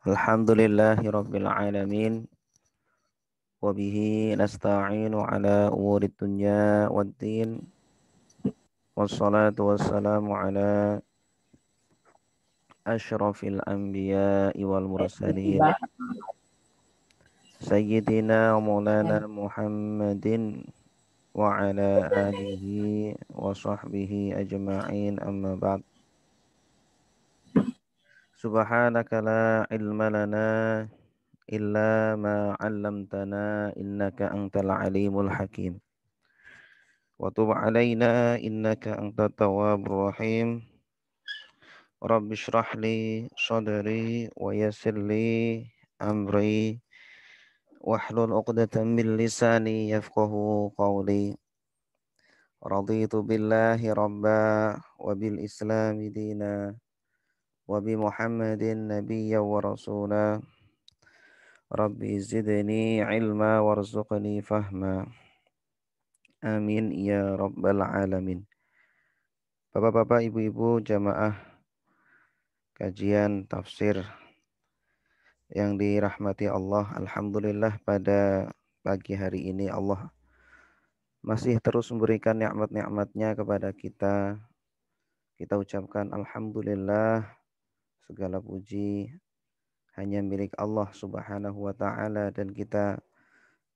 الحمد لله رب العالمين وبه نستعين على أمور الدنيا والدين والصلاة والسلام على أشرف الأنبياء والمرسلين. سيدنا مولانا محمد وعلى آله وصحبه أجمعين أما بعد. سبحانك لا علم لنا إلا ما علمتنا إنك أنت العليم الحكيم. وتب علينا إنك أنت التواب الرحيم. رب اشرح لي صدري ويسر لي أمري. واحلل عقدة من لساني يفقه قولي. رضيت بالله ربا وبالإسلام دينا. وبمحمد نبيا ورسولا ربي زدني علما وارزقني فهما Amin ya rabbal alamin. Bapak-bapak, ibu-ibu jamaah kajian tafsir yang dirahmati Allah. Alhamdulillah pada pagi hari ini Allah masih terus memberikan nikmat-nikmatnya kepada kita. Kita ucapkan Alhamdulillah segala puji hanya milik Allah Subhanahu wa taala dan kita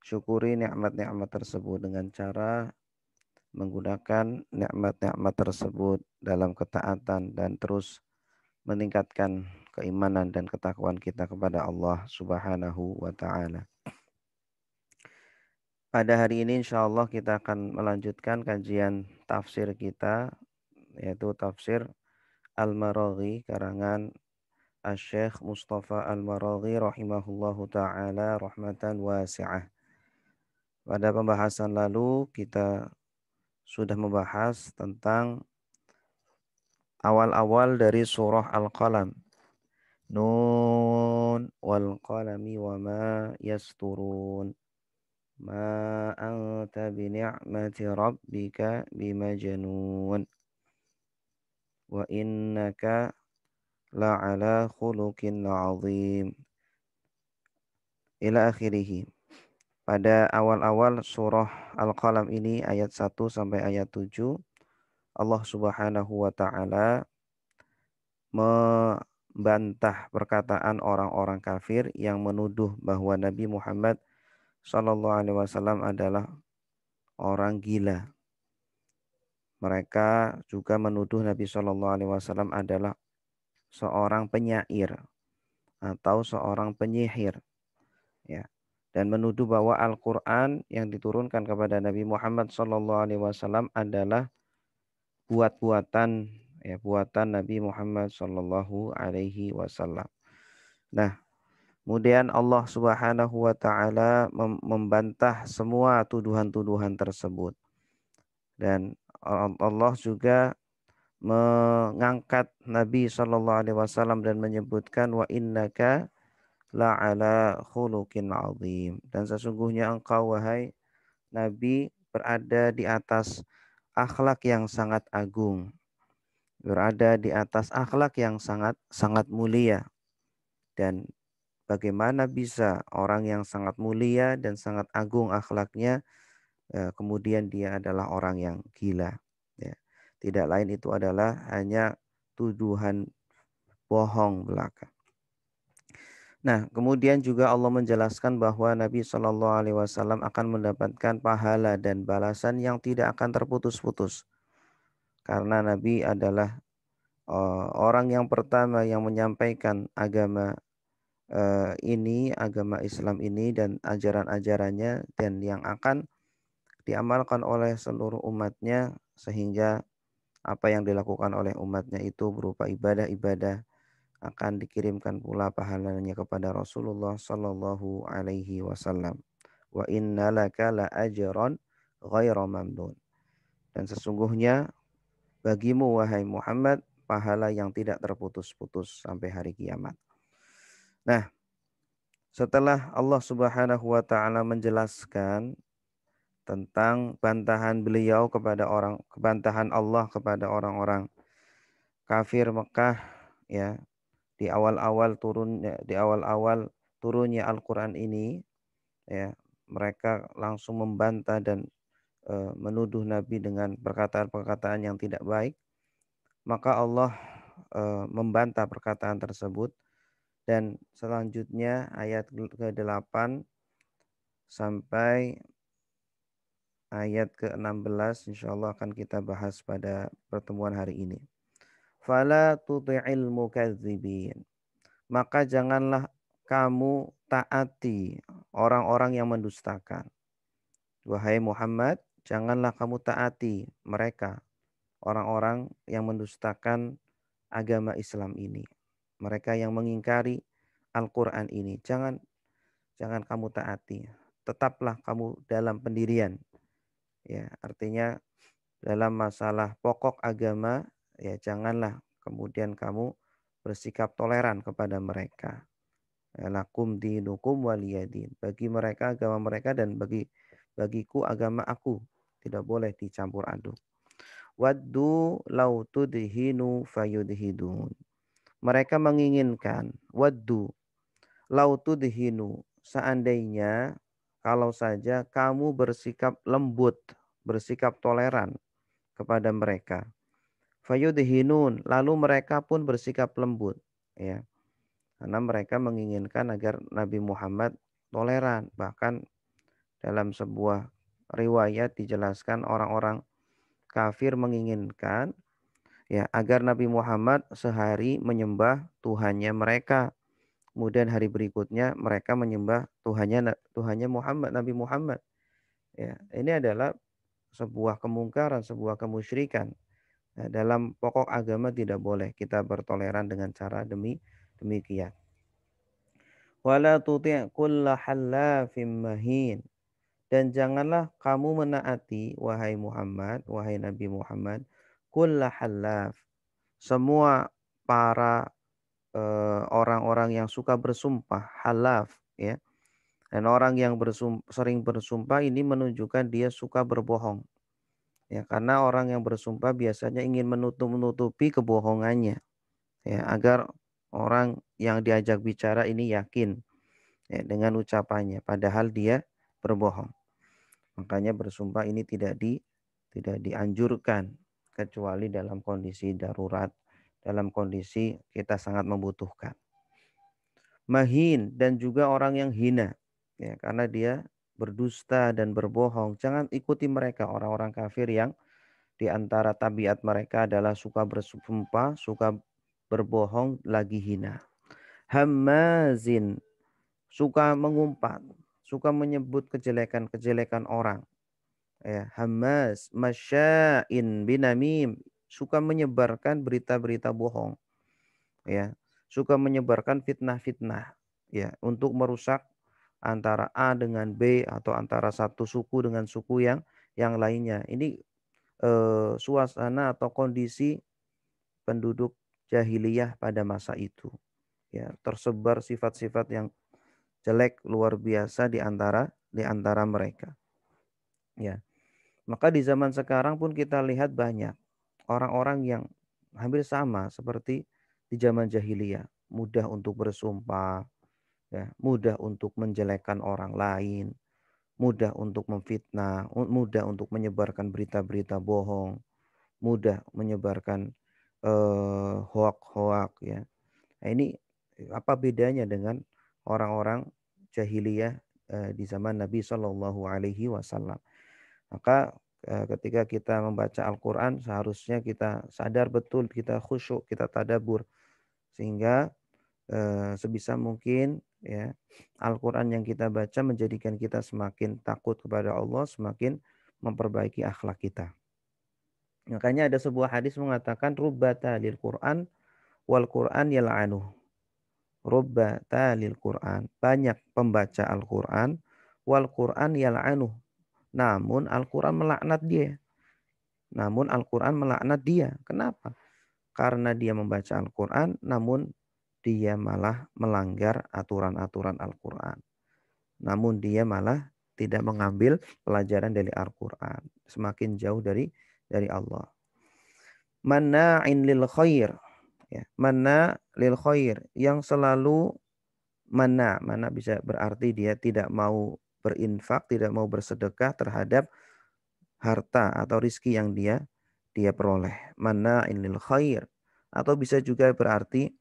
syukuri nikmat-nikmat tersebut dengan cara menggunakan nikmat-nikmat tersebut dalam ketaatan dan terus meningkatkan keimanan dan ketakwaan kita kepada Allah Subhanahu wa taala. Pada hari ini insya Allah kita akan melanjutkan kajian tafsir kita yaitu tafsir Al-Maraghi karangan Syekh Mustafa Al-Maraghi rahimahullahu taala rahmatan wasi'ah. Pada pembahasan lalu kita sudah membahas tentang awal-awal dari surah Al-Qalam. Nun wal qalami wa ma yasturun. Ma anta bi ni'mati rabbika bimajnun. Wa innaka la'ala khuluqin azim. Ila akhirih. Pada awal-awal surah Al-Qalam ini ayat 1 sampai ayat 7 Allah Subhanahu wa taala membantah perkataan orang-orang kafir yang menuduh bahwa Nabi Muhammad Shallallahu alaihi wasallam adalah orang gila. Mereka juga menuduh Nabi Shallallahu alaihi wasallam adalah seorang penyair atau seorang penyihir ya dan menuduh bahwa Al-Qur'an yang diturunkan kepada Nabi Muhammad SAW adalah buat-buatan ya buatan Nabi Muhammad Sallallahu alaihi wasallam. Nah, kemudian Allah Subhanahu wa taala membantah semua tuduhan-tuduhan tersebut. Dan Allah juga mengangkat Nabi Shallallahu Alaihi Wasallam dan menyebutkan wa innaka la ala khuluqin azim. Dan sesungguhnya engkau wahai Nabi berada di atas akhlak yang sangat agung. Berada di atas akhlak yang sangat sangat mulia. Dan bagaimana bisa orang yang sangat mulia dan sangat agung akhlaknya eh, kemudian dia adalah orang yang gila tidak lain itu adalah hanya tuduhan bohong belaka. Nah, kemudian juga Allah menjelaskan bahwa Nabi Shallallahu Alaihi Wasallam akan mendapatkan pahala dan balasan yang tidak akan terputus-putus, karena Nabi adalah uh, orang yang pertama yang menyampaikan agama uh, ini, agama Islam ini dan ajaran-ajarannya dan yang akan diamalkan oleh seluruh umatnya sehingga apa yang dilakukan oleh umatnya itu berupa ibadah-ibadah akan dikirimkan pula pahalanya kepada Rasulullah Sallallahu Alaihi Wasallam. Wa inna laka la ghaira mamnun. Dan sesungguhnya bagimu wahai Muhammad pahala yang tidak terputus-putus sampai hari kiamat. Nah, setelah Allah Subhanahu wa taala menjelaskan tentang bantahan beliau kepada orang bantahan Allah kepada orang-orang kafir Mekah ya. Di awal-awal turunnya di awal-awal turunnya Al-Qur'an ini ya mereka langsung membantah dan e, menuduh Nabi dengan perkataan-perkataan yang tidak baik. Maka Allah e, membantah perkataan tersebut. Dan selanjutnya ayat ke-8 sampai ayat ke-16 insyaallah akan kita bahas pada pertemuan hari ini. Fala tuti'il mukadzibin. Maka janganlah kamu taati orang-orang yang mendustakan. Wahai Muhammad, janganlah kamu taati mereka, orang-orang yang mendustakan agama Islam ini mereka yang mengingkari Al-Quran ini. Jangan jangan kamu taati. Tetaplah kamu dalam pendirian. Ya, artinya dalam masalah pokok agama, ya janganlah kemudian kamu bersikap toleran kepada mereka. Ya, lakum dinukum waliyadin. Bagi mereka agama mereka dan bagi bagiku agama aku. Tidak boleh dicampur aduk. Waddu lau tudhinu fayudhidun mereka menginginkan waddu lautu dihinu seandainya kalau saja kamu bersikap lembut, bersikap toleran kepada mereka. Fayudhinun, lalu mereka pun bersikap lembut, ya. Karena mereka menginginkan agar Nabi Muhammad toleran, bahkan dalam sebuah riwayat dijelaskan orang-orang kafir menginginkan ya agar Nabi Muhammad sehari menyembah Tuhannya mereka. Kemudian hari berikutnya mereka menyembah Tuhannya Tuhannya Muhammad, Nabi Muhammad. Ya, ini adalah sebuah kemungkaran, sebuah kemusyrikan. Nah, dalam pokok agama tidak boleh kita bertoleran dengan cara demi demikian. Wala tuti' kulla mahin. Dan janganlah kamu menaati wahai Muhammad, wahai Nabi Muhammad, kulla halaf. Semua para orang-orang uh, yang suka bersumpah halaf ya. Dan orang yang bersumpa, sering bersumpah ini menunjukkan dia suka berbohong. Ya, karena orang yang bersumpah biasanya ingin menutup-nutupi kebohongannya. Ya, agar orang yang diajak bicara ini yakin ya, dengan ucapannya padahal dia berbohong. Makanya bersumpah ini tidak di tidak dianjurkan kecuali dalam kondisi darurat, dalam kondisi kita sangat membutuhkan. Mahin dan juga orang yang hina, ya karena dia berdusta dan berbohong. Jangan ikuti mereka orang-orang kafir yang di antara tabiat mereka adalah suka bersumpah, suka berbohong, lagi hina. Hamazin, suka mengumpat, suka menyebut kejelekan-kejelekan orang ya hamas masya'in binamim suka menyebarkan berita-berita bohong ya. Suka menyebarkan fitnah-fitnah ya untuk merusak antara A dengan B atau antara satu suku dengan suku yang yang lainnya. Ini eh, suasana atau kondisi penduduk jahiliyah pada masa itu ya. Tersebar sifat-sifat yang jelek luar biasa di antara di antara mereka ya. Maka di zaman sekarang pun kita lihat banyak orang-orang yang hampir sama seperti di zaman jahiliyah, mudah untuk bersumpah, ya, mudah untuk menjelekkan orang lain, mudah untuk memfitnah, mudah untuk menyebarkan berita-berita bohong, mudah menyebarkan uh, hoak-hoak ya. Nah, ini apa bedanya dengan orang-orang jahiliyah uh, di zaman Nabi Shallallahu Alaihi Wasallam? Maka eh, ketika kita membaca Al-Quran seharusnya kita sadar betul, kita khusyuk, kita tadabur. Sehingga eh, sebisa mungkin ya Al-Quran yang kita baca menjadikan kita semakin takut kepada Allah, semakin memperbaiki akhlak kita. Makanya ada sebuah hadis mengatakan rubata lil Quran wal Quran yal'anuh. Rubata lil Quran. Banyak pembaca Al-Quran wal Quran yal'anuh namun Al-Quran melaknat dia. Namun Al-Quran melaknat dia. Kenapa? Karena dia membaca Al-Quran, namun dia malah melanggar aturan-aturan Al-Quran. Namun dia malah tidak mengambil pelajaran dari Al-Quran. Semakin jauh dari dari Allah. Mana'in lil khair. Ya, mana lil khair yang selalu mana mana bisa berarti dia tidak mau berinfak, tidak mau bersedekah terhadap harta atau rizki yang dia dia peroleh. Mana inil khair. Atau bisa juga berarti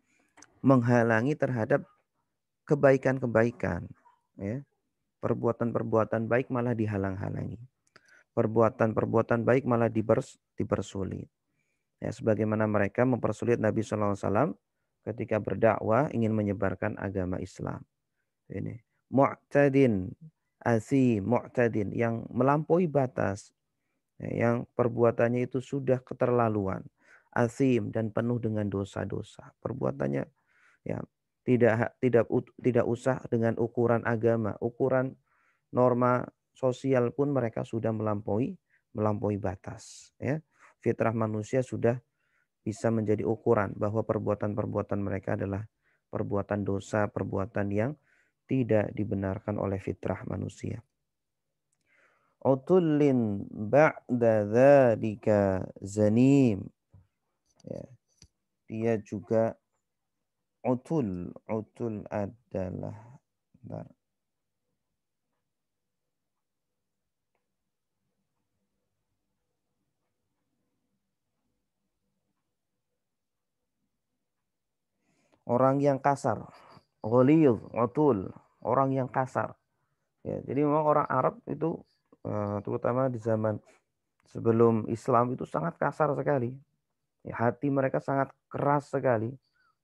menghalangi terhadap kebaikan-kebaikan ya. Perbuatan-perbuatan baik malah dihalang-halangi. Perbuatan-perbuatan baik malah dibers, dipersulit. Ya sebagaimana mereka mempersulit Nabi SAW ketika berdakwah ingin menyebarkan agama Islam. Ini mu'tadin asi mu'tadin yang melampaui batas ya, yang perbuatannya itu sudah keterlaluan asim dan penuh dengan dosa-dosa perbuatannya ya tidak tidak tidak usah dengan ukuran agama, ukuran norma sosial pun mereka sudah melampaui melampaui batas ya. Fitrah manusia sudah bisa menjadi ukuran bahwa perbuatan-perbuatan mereka adalah perbuatan dosa, perbuatan yang tidak dibenarkan oleh fitrah manusia. Utullin ba'da dzalika zanim. Ya. Dia juga utul utul adalah bentar. orang yang kasar ghalil utul orang yang kasar. Ya jadi memang orang Arab itu eh, terutama di zaman sebelum Islam itu sangat kasar sekali. Ya, hati mereka sangat keras sekali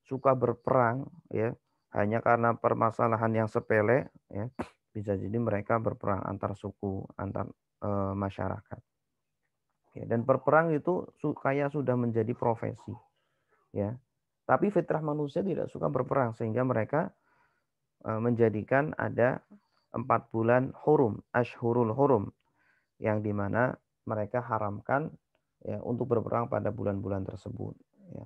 suka berperang ya. Hanya karena permasalahan yang sepele ya. Bisa jadi mereka berperang antar suku antar e, masyarakat. Ya, dan berperang itu kayak sudah menjadi profesi ya. Tapi fitrah manusia tidak suka berperang sehingga mereka menjadikan ada empat bulan hurum ashurul hurum yang di mana mereka haramkan ya untuk berperang pada bulan-bulan tersebut ya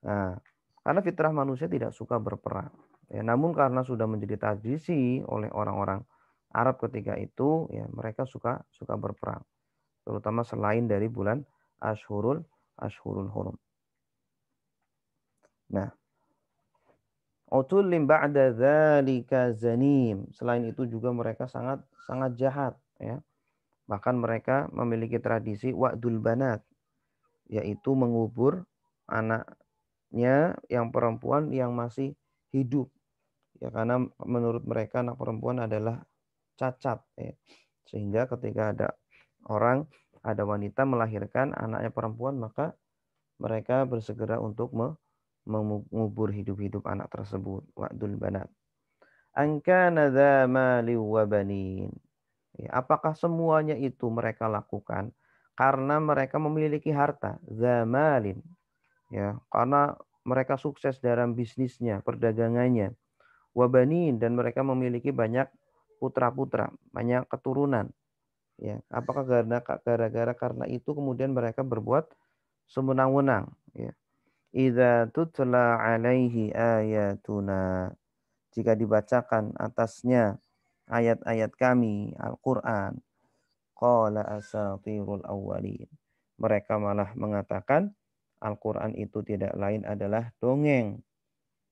nah karena fitrah manusia tidak suka berperang. Ya, namun karena sudah menjadi tradisi oleh orang-orang Arab ketika itu, ya mereka suka suka berperang. Terutama selain dari bulan Ashurul Ashurul Hurum. Nah, Utullim ba'da dzalika zanim. Selain itu juga mereka sangat sangat jahat ya. Bahkan mereka memiliki tradisi wa'dul banat yaitu mengubur anak nya yang perempuan yang masih hidup. Ya karena menurut mereka anak perempuan adalah cacat ya. Sehingga ketika ada orang ada wanita melahirkan anaknya perempuan maka mereka bersegera untuk mengubur hidup-hidup anak tersebut wa'dul banat. Angkana dza mali wa banin. Ya, apakah semuanya itu mereka lakukan karena mereka memiliki harta, zamalin. Ya, karena mereka sukses dalam bisnisnya, perdagangannya. Wabanin dan mereka memiliki banyak putra-putra, banyak keturunan. Ya, apakah gara-gara karena itu kemudian mereka berbuat semenang-wenang, ya. Idza tutla alaihi ayatuna jika dibacakan atasnya ayat-ayat kami Al-Qur'an qala asatirul awwalin mereka malah mengatakan Al-Quran itu tidak lain adalah dongeng.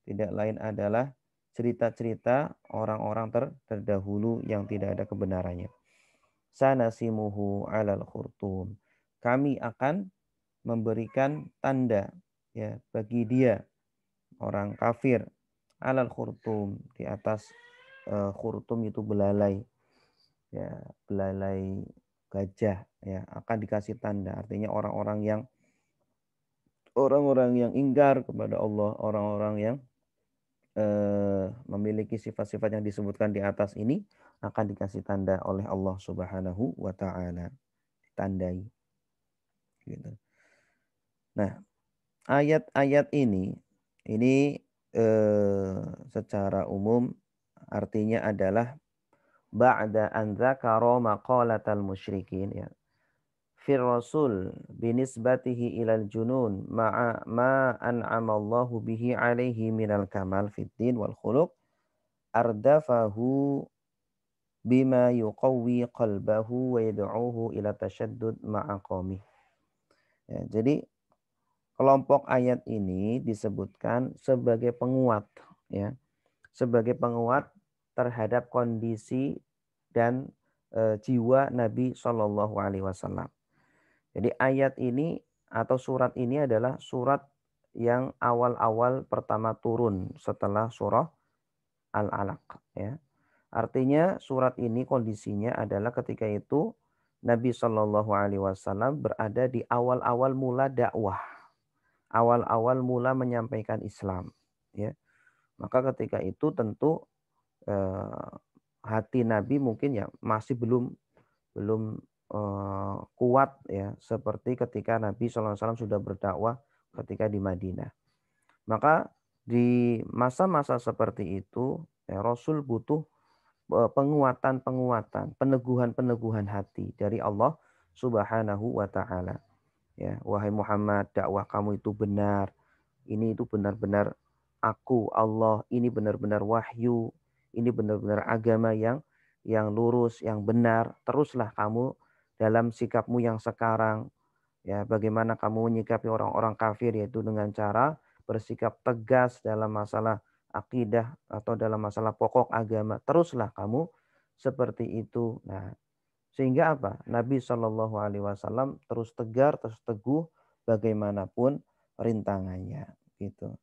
Tidak lain adalah cerita-cerita orang-orang ter terdahulu yang tidak ada kebenarannya. Sanasimuhu alal khurtum. Kami akan memberikan tanda ya bagi dia orang kafir alal khurtum di atas uh, khurtum itu belalai ya belalai gajah ya akan dikasih tanda artinya orang-orang yang orang-orang yang ingkar kepada Allah, orang-orang yang uh, memiliki sifat-sifat yang disebutkan di atas ini akan dikasih tanda oleh Allah Subhanahu wa taala. Ditandai. Gitu. Nah, ayat-ayat ini ini uh, secara umum artinya adalah ba'da an dzakara maqalatal musyrikin ya fir rasul binisbatihi ilal junun ma'a ma an'amallahu bihi alaihi minal kamal fid din wal khuluq ardafahu bima yuqawwi qalbahu wa yad'uhu ila tashaddud ma'a qawmi. Ya, jadi kelompok ayat ini disebutkan sebagai penguat ya. Sebagai penguat terhadap kondisi dan e, jiwa Nabi Shallallahu alaihi wasallam. Jadi ayat ini atau surat ini adalah surat yang awal-awal pertama turun setelah surah Al-Alaq ya. Artinya surat ini kondisinya adalah ketika itu Nabi Shallallahu Alaihi Wasallam berada di awal-awal mula dakwah, awal-awal mula menyampaikan Islam. Ya, maka ketika itu tentu eh, hati Nabi mungkin ya masih belum belum eh, kuat ya seperti ketika Nabi Wasallam sudah berdakwah ketika di Madinah. Maka di masa-masa seperti itu ya, Rasul butuh Eh, penguatan-penguatan, peneguhan-peneguhan hati dari Allah Subhanahu wa taala. Ya, wahai Muhammad, dakwah kamu itu benar. Ini itu benar-benar aku Allah, ini benar-benar wahyu, ini benar-benar agama yang yang lurus, yang benar. Teruslah kamu dalam sikapmu yang sekarang. Ya, bagaimana kamu menyikapi orang-orang kafir yaitu dengan cara bersikap tegas dalam masalah akidah atau dalam masalah pokok agama, teruslah kamu seperti itu. Nah, sehingga apa? Nabi Shallallahu Alaihi Wasallam terus tegar, terus teguh bagaimanapun rintangannya, gitu.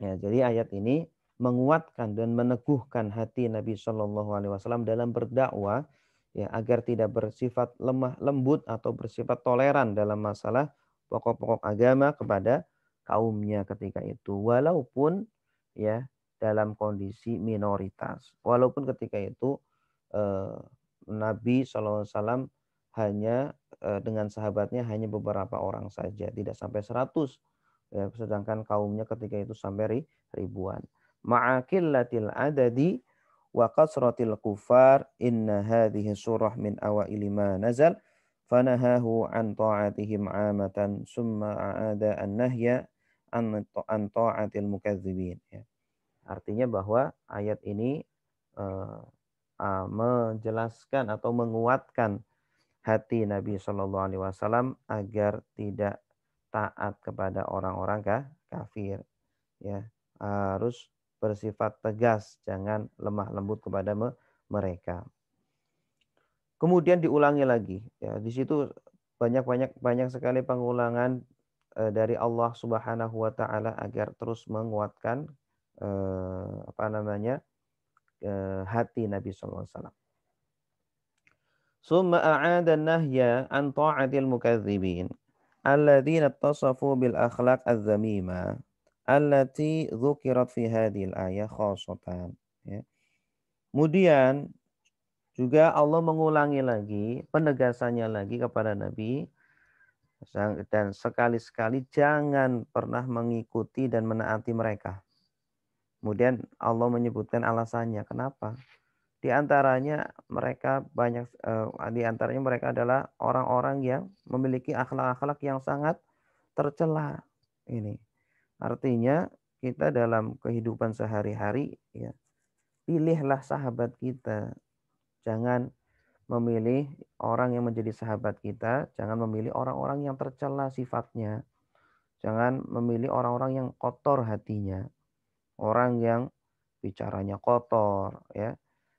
Ya, jadi ayat ini menguatkan dan meneguhkan hati Nabi Shallallahu Alaihi Wasallam dalam berdakwah, ya agar tidak bersifat lemah lembut atau bersifat toleran dalam masalah pokok-pokok agama kepada kaumnya ketika itu, walaupun ya dalam kondisi minoritas. Walaupun ketika itu eh, Nabi SAW hanya eh, dengan sahabatnya hanya beberapa orang saja, tidak sampai 100. Ya, sedangkan kaumnya ketika itu sampai ribuan. Ma'akillatil adadi wa kasratil kufar inna hadhihi surah min awaili ma nazal fanahahu an ta'atihim amatan summa a'ada an-nahya an ta'atil mukadzibin ya. Artinya bahwa ayat ini uh, uh, menjelaskan atau menguatkan hati Nabi Shallallahu Alaihi Wasallam agar tidak taat kepada orang-orang kafir, ya harus bersifat tegas, jangan lemah lembut kepada mereka. Kemudian diulangi lagi, ya di situ banyak banyak banyak sekali pengulangan Eh, dari Allah Subhanahu wa taala agar terus menguatkan eh, apa namanya? Hati Nabi wasallam. Summa a'ada nahya an ta'atil mukadzibin alladzina tasafu bil akhlaq az-zamima allati dzukirat fi hadhil ayah khasatan ya. Kemudian juga Allah mengulangi lagi penegasannya lagi kepada Nabi dan sekali-sekali jangan pernah mengikuti dan menaati mereka. Kemudian Allah menyebutkan alasannya. Kenapa? Di antaranya mereka banyak eh, di antaranya mereka adalah orang-orang yang memiliki akhlak-akhlak yang sangat tercela. Ini artinya kita dalam kehidupan sehari-hari ya pilihlah sahabat kita. Jangan memilih orang yang menjadi sahabat kita, jangan memilih orang-orang yang tercela sifatnya. Jangan memilih orang-orang yang kotor hatinya. Orang yang bicaranya kotor ya.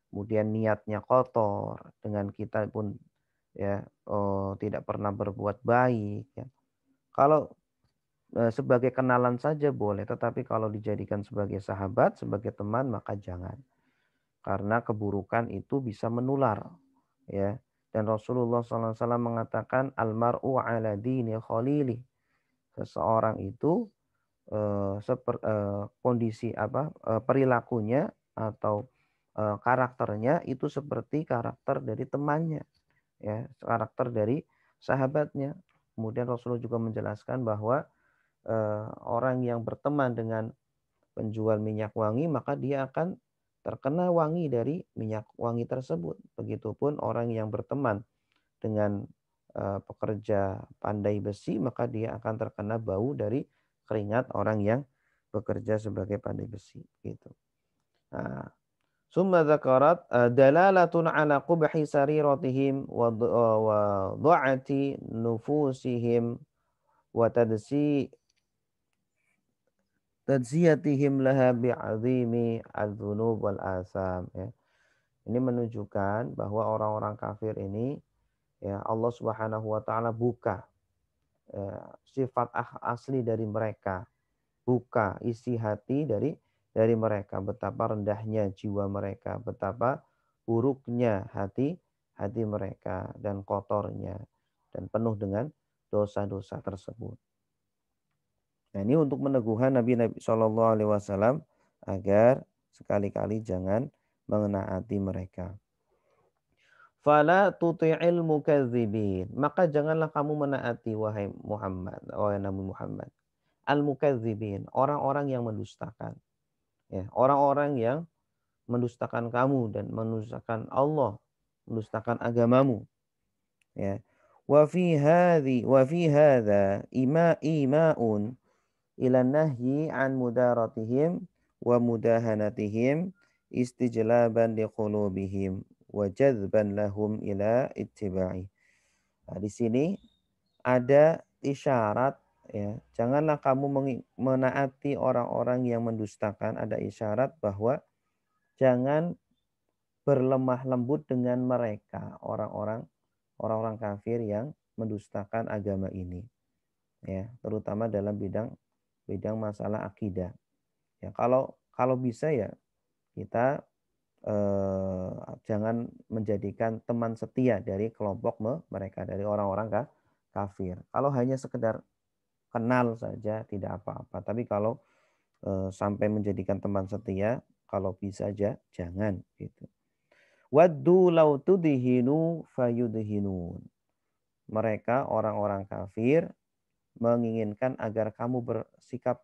Kemudian niatnya kotor, dengan kita pun ya oh, tidak pernah berbuat baik ya. Kalau eh, sebagai kenalan saja boleh, tetapi kalau dijadikan sebagai sahabat, sebagai teman maka jangan. Karena keburukan itu bisa menular ya dan Rasulullah SAW mengatakan almaru ala dini khalili seseorang itu eh, eh, kondisi apa eh, perilakunya atau karakternya itu seperti karakter dari temannya ya karakter dari sahabatnya kemudian Rasulullah juga menjelaskan bahwa orang yang berteman dengan penjual minyak wangi maka dia akan terkena wangi dari minyak wangi tersebut. Begitupun orang yang berteman dengan pekerja pandai besi, maka dia akan terkena bau dari keringat orang yang bekerja sebagai pandai besi. Gitu. Nah, Summa dzakarat eh, dalalatun ala qubhi sariratihim wa dha'ati nufusihim wa tadsi tadziyatihim laha bi'azimi adzunub wal asam ya. Ini menunjukkan bahwa orang-orang kafir ini ya Allah Subhanahu wa taala buka sifat asli dari mereka. Buka isi hati dari dari mereka betapa rendahnya jiwa mereka, betapa buruknya hati hati mereka dan kotornya dan penuh dengan dosa-dosa tersebut. Nah, ini untuk meneguhkan Nabi Nabi Shallallahu Alaihi Wasallam agar sekali-kali jangan mengenaati mereka. Fala tuti'il mukadzibin. Maka janganlah kamu menaati wahai Muhammad, wahai Nabi Muhammad. Al mukadzibin, orang-orang yang mendustakan. Ya, orang-orang yang mendustakan kamu dan mendustakan Allah, mendustakan agamamu. Ya. Wa fi hadhi wa fi hadha ima imaun ila nahyi an mudaratihim wa mudahanatihim istijlaban liqulubihim wa lahum ila ittiba'i. Nah, di sini ada isyarat ya, janganlah kamu menaati orang-orang yang mendustakan, ada isyarat bahwa jangan berlemah lembut dengan mereka, orang-orang orang-orang kafir yang mendustakan agama ini. Ya, terutama dalam bidang bidang masalah akidah. Ya, kalau kalau bisa ya kita eh, jangan menjadikan teman setia dari kelompok mereka dari orang-orang kafir. Kalau hanya sekedar kenal saja tidak apa-apa. Tapi kalau eh, sampai menjadikan teman setia, kalau bisa aja jangan gitu. Waddu lau tudhinu fayudhinun. Mereka orang-orang kafir menginginkan agar kamu bersikap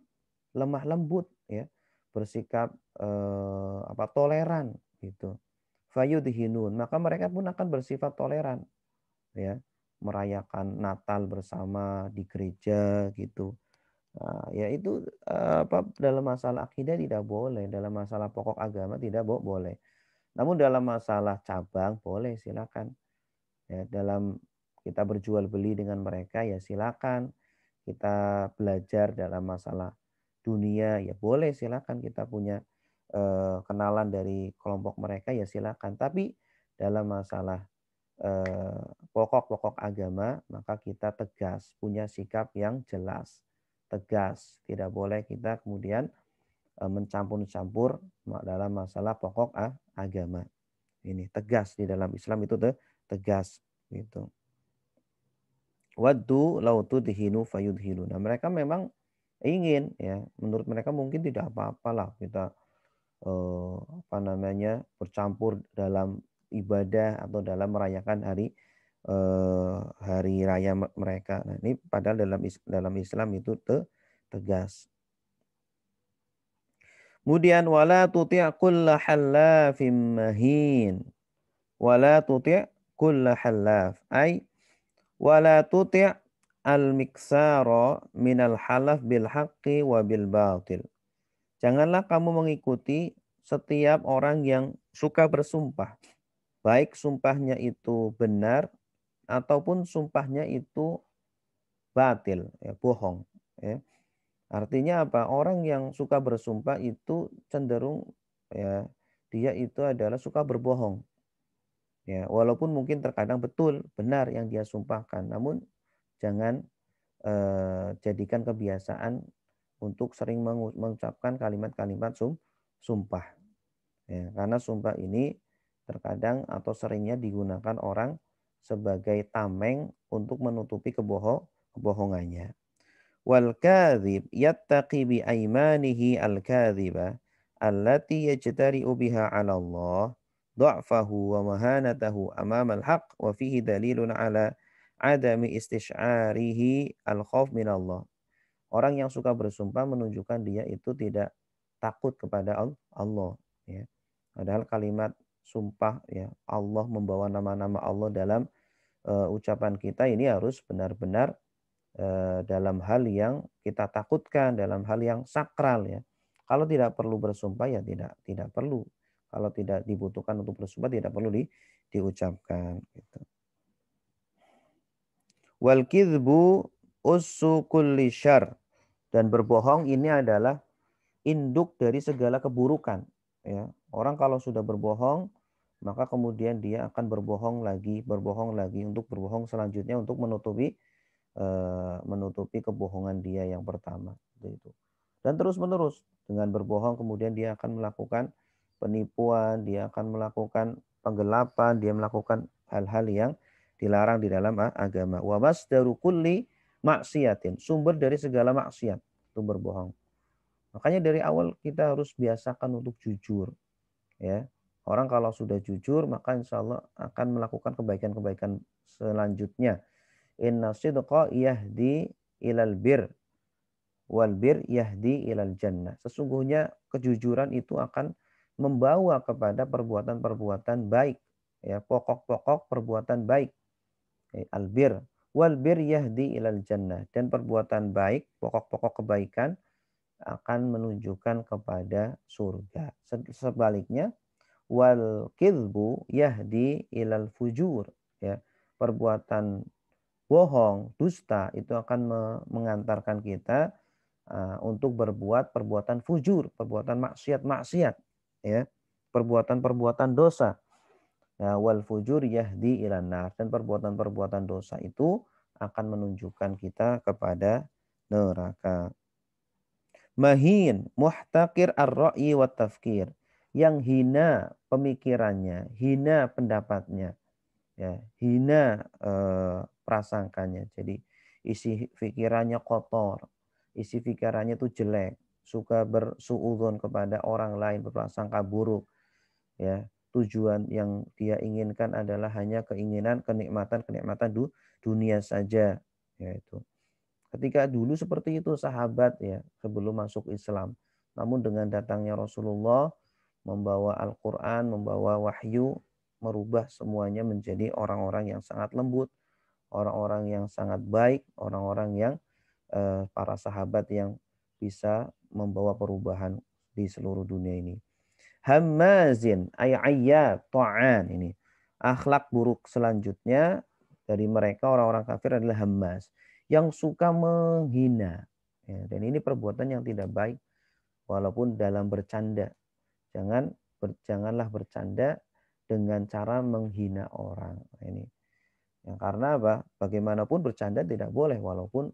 lemah lembut ya bersikap eh, apa toleran gitu. Fayudhinun maka mereka pun akan bersifat toleran ya. Merayakan Natal bersama di gereja gitu. Nah, ya itu eh, apa dalam masalah akidah tidak boleh dalam masalah pokok agama tidak boleh. Namun dalam masalah cabang boleh silakan. Ya dalam kita berjual beli dengan mereka ya silakan. Kita belajar dalam masalah dunia ya boleh silakan kita punya eh, kenalan dari kelompok mereka ya silakan. Tapi dalam masalah eh, pokok-pokok agama maka kita tegas punya sikap yang jelas tegas. Tidak boleh kita kemudian eh, mencampur-campur dalam masalah pokok agama. Ini tegas di dalam Islam itu tegas gitu. Waddu lautu dihinu fayudhinu. Nah mereka memang ingin ya, menurut mereka mungkin tidak apa-apalah kita eh, apa namanya bercampur dalam ibadah atau dalam merayakan hari eh, hari raya mereka. Nah ini padahal dalam dalam Islam itu te, tegas. Kemudian wala tuti' kulla halafim mahin. Wala tuti' kulla halaf. Ay wala tuti' al-miksara minal halaf bil haqqi wa bil batil. Janganlah kamu mengikuti setiap orang yang suka bersumpah. Baik sumpahnya itu benar ataupun sumpahnya itu batil, ya, bohong. Ya. Artinya apa? Orang yang suka bersumpah itu cenderung ya dia itu adalah suka berbohong. Ya, walaupun mungkin terkadang betul benar yang dia sumpahkan, namun jangan eh, jadikan kebiasaan untuk sering mengucapkan kalimat-kalimat sum, sumpah. Ya, karena sumpah ini terkadang atau seringnya digunakan orang sebagai tameng untuk menutupi kebohong, kebohongannya. Wal kadhib yattaqi bi aimanihi al kadhiba allati yajtari'u biha 'ala Allah dha'fahu wa mahanatahu amama al-haq wa fihi dalilun ala adami istish'arihi al-khawf min Allah. Orang yang suka bersumpah menunjukkan dia itu tidak takut kepada Allah. Ya. Padahal kalimat sumpah ya Allah membawa nama-nama Allah dalam uh, ucapan kita ini harus benar-benar uh, dalam hal yang kita takutkan, dalam hal yang sakral ya. Kalau tidak perlu bersumpah ya tidak tidak perlu kalau tidak dibutuhkan untuk bersumpah tidak perlu di, diucapkan. Gitu. Wal kidbu ussu kulli. Dan berbohong ini adalah induk dari segala keburukan. Ya, orang kalau sudah berbohong, maka kemudian dia akan berbohong lagi, berbohong lagi untuk berbohong selanjutnya untuk menutupi uh, menutupi kebohongan dia yang pertama. Itu. Dan terus menerus dengan berbohong kemudian dia akan melakukan penipuan, dia akan melakukan penggelapan, dia melakukan hal-hal yang dilarang di dalam agama. Wa masdaru kulli maksiatin, sumber dari segala maksiat itu berbohong. Makanya dari awal kita harus biasakan untuk jujur. Ya, Orang kalau sudah jujur maka insya Allah akan melakukan kebaikan-kebaikan selanjutnya. Inna sidqa yahdi ilal bir. Wal bir yahdi ilal jannah. Sesungguhnya kejujuran itu akan membawa kepada perbuatan-perbuatan baik. ya Pokok-pokok perbuatan baik. Albir. Wal bir yahdi ilal jannah. Dan perbuatan baik, pokok-pokok kebaikan akan menunjukkan kepada surga. Sebaliknya, wal kidbu yahdi ilal fujur ya perbuatan bohong dusta itu akan mengantarkan kita untuk berbuat perbuatan fujur perbuatan maksiat maksiat ya perbuatan-perbuatan dosa ya wal fujur yahdi ilan nar. Dan perbuatan-perbuatan dosa itu akan menunjukkan kita kepada neraka. Mahin muhtakir ar-ra'yi wa tafkir. Yang hina pemikirannya, hina pendapatnya, ya, hina eh, prasangkanya. Jadi isi pikirannya kotor, isi pikirannya itu jelek, suka bersuudon kepada orang lain, berprasangka buruk. Ya, tujuan yang dia inginkan adalah hanya keinginan kenikmatan-kenikmatan dunia saja, yaitu. Ketika dulu seperti itu sahabat ya sebelum masuk Islam. Namun dengan datangnya Rasulullah membawa Al-Quran, membawa wahyu, merubah semuanya menjadi orang-orang yang sangat lembut, orang-orang yang sangat baik, orang-orang yang eh, para sahabat yang bisa membawa perubahan di seluruh dunia ini. Hamazin ayya ta'an ini. Akhlak buruk selanjutnya dari mereka orang-orang kafir adalah hamaz yang suka menghina. Ya, dan ini perbuatan yang tidak baik walaupun dalam bercanda Jangan ber, janganlah bercanda dengan cara menghina orang. Ini. Yang karena apa? Bagaimanapun bercanda tidak boleh walaupun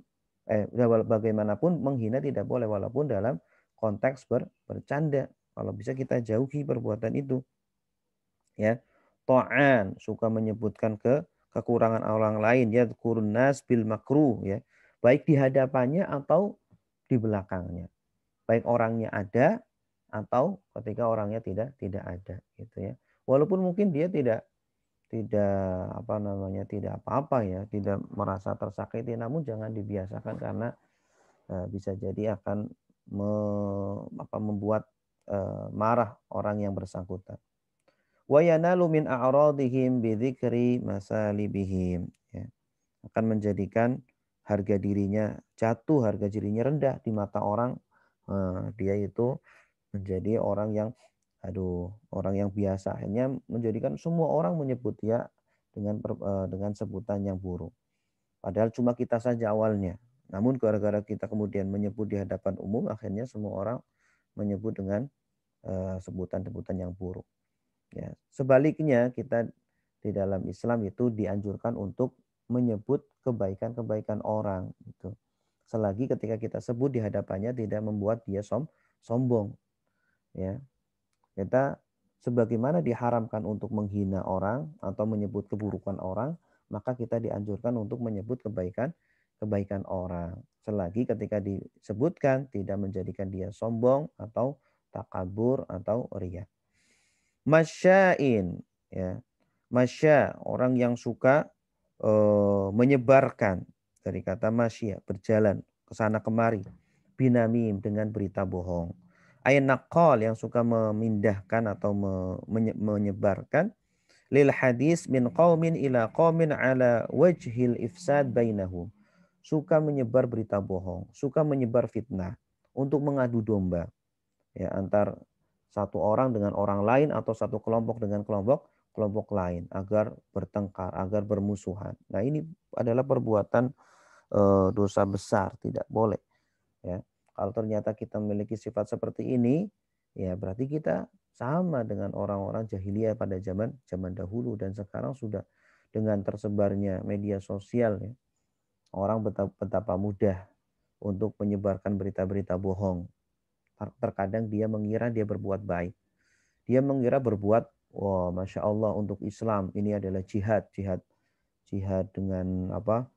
eh bagaimanapun menghina tidak boleh walaupun dalam konteks ber, bercanda. Kalau bisa kita jauhi perbuatan itu. Ya. Ta'an suka menyebutkan ke kekurangan orang lain ya nas bil makruh ya. Baik di hadapannya atau di belakangnya. Baik orangnya ada atau ketika orangnya tidak tidak ada gitu ya walaupun mungkin dia tidak tidak apa namanya tidak apa-apa ya tidak merasa tersakiti namun jangan dibiasakan karena uh, bisa jadi akan me, apa, membuat marah orang yang bersangkutan. Wa yanalu min a'radihim bidzikri masalibihim ya. Akan menjadikan harga dirinya jatuh harga dirinya rendah di mata orang. Uh, dia itu menjadi orang yang aduh orang yang biasa. Hanya menjadikan semua orang menyebut dia dengan eh, dengan sebutan yang buruk. Padahal cuma kita saja awalnya. Namun gara-gara kita kemudian menyebut di hadapan umum akhirnya semua orang menyebut dengan eh, sebutan-sebutan yang buruk. Ya sebaliknya kita di dalam Islam itu dianjurkan untuk menyebut kebaikan-kebaikan orang itu selagi ketika kita sebut di hadapannya tidak membuat dia som sombong ya. Kita sebagaimana diharamkan untuk menghina orang atau menyebut keburukan orang maka kita dianjurkan untuk menyebut kebaikan kebaikan orang. Selagi ketika disebutkan tidak menjadikan dia sombong atau takabur atau ria masyain ya. Masya orang yang suka uh, menyebarkan. Dari kata masya berjalan ke sana kemari. Binamim dengan berita bohong. Ayat nakal yang suka memindahkan atau menyebarkan. Lil hadis min qaumin ila qaumin ala wajhil ifsad bainahum. Suka menyebar berita bohong, suka menyebar fitnah untuk mengadu domba ya antar satu orang dengan orang lain atau satu kelompok dengan kelompok kelompok lain agar bertengkar, agar bermusuhan. Nah, ini adalah perbuatan uh, dosa besar, tidak boleh. Ya. Kalau ternyata kita memiliki sifat seperti ini, ya berarti kita sama dengan orang-orang jahiliyah pada zaman zaman dahulu dan sekarang sudah dengan tersebarnya media sosial ya. Orang betapa, betapa mudah untuk menyebarkan berita-berita bohong. Terkadang dia mengira dia berbuat baik. Dia mengira berbuat, wah, wow, masya Allah untuk Islam ini adalah jihad, jihad, jihad dengan apa?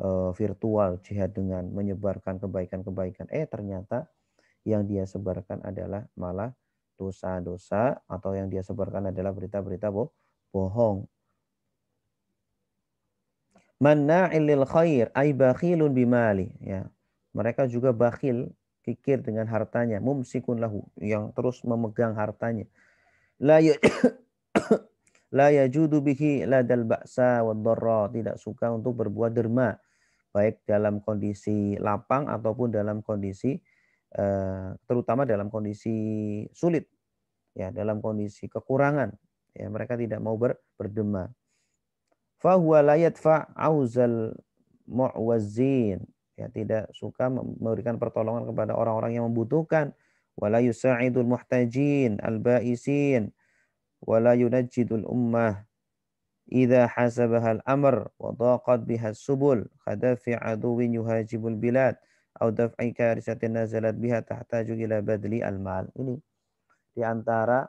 Eh, virtual, jihad dengan menyebarkan kebaikan-kebaikan. Eh ternyata yang dia sebarkan adalah malah dosa-dosa atau yang dia sebarkan adalah berita-berita boh bohong. Manna'il lil khair ay bakhilun bimali ya. Mereka juga bakhil kikir dengan hartanya, mumsikun lahu yang terus memegang hartanya. La la yajudu bihi ladal ba'sa wad tidak suka untuk berbuat derma baik dalam kondisi lapang ataupun dalam kondisi eh, terutama dalam kondisi sulit ya dalam kondisi kekurangan ya mereka tidak mau ber, berdema fahuwa la yadfa auzal mu'wazzin ya tidak suka memberikan pertolongan kepada orang-orang yang membutuhkan. Wala yusaidul muhtajin al baisin wala yunajjidul ummah. Idza hasabahal al amr wa daqat biha subul khadafi aduwin yuhajibul bilad au daf'i karisatin nazalat biha tahtaju ila badli al mal ini di antara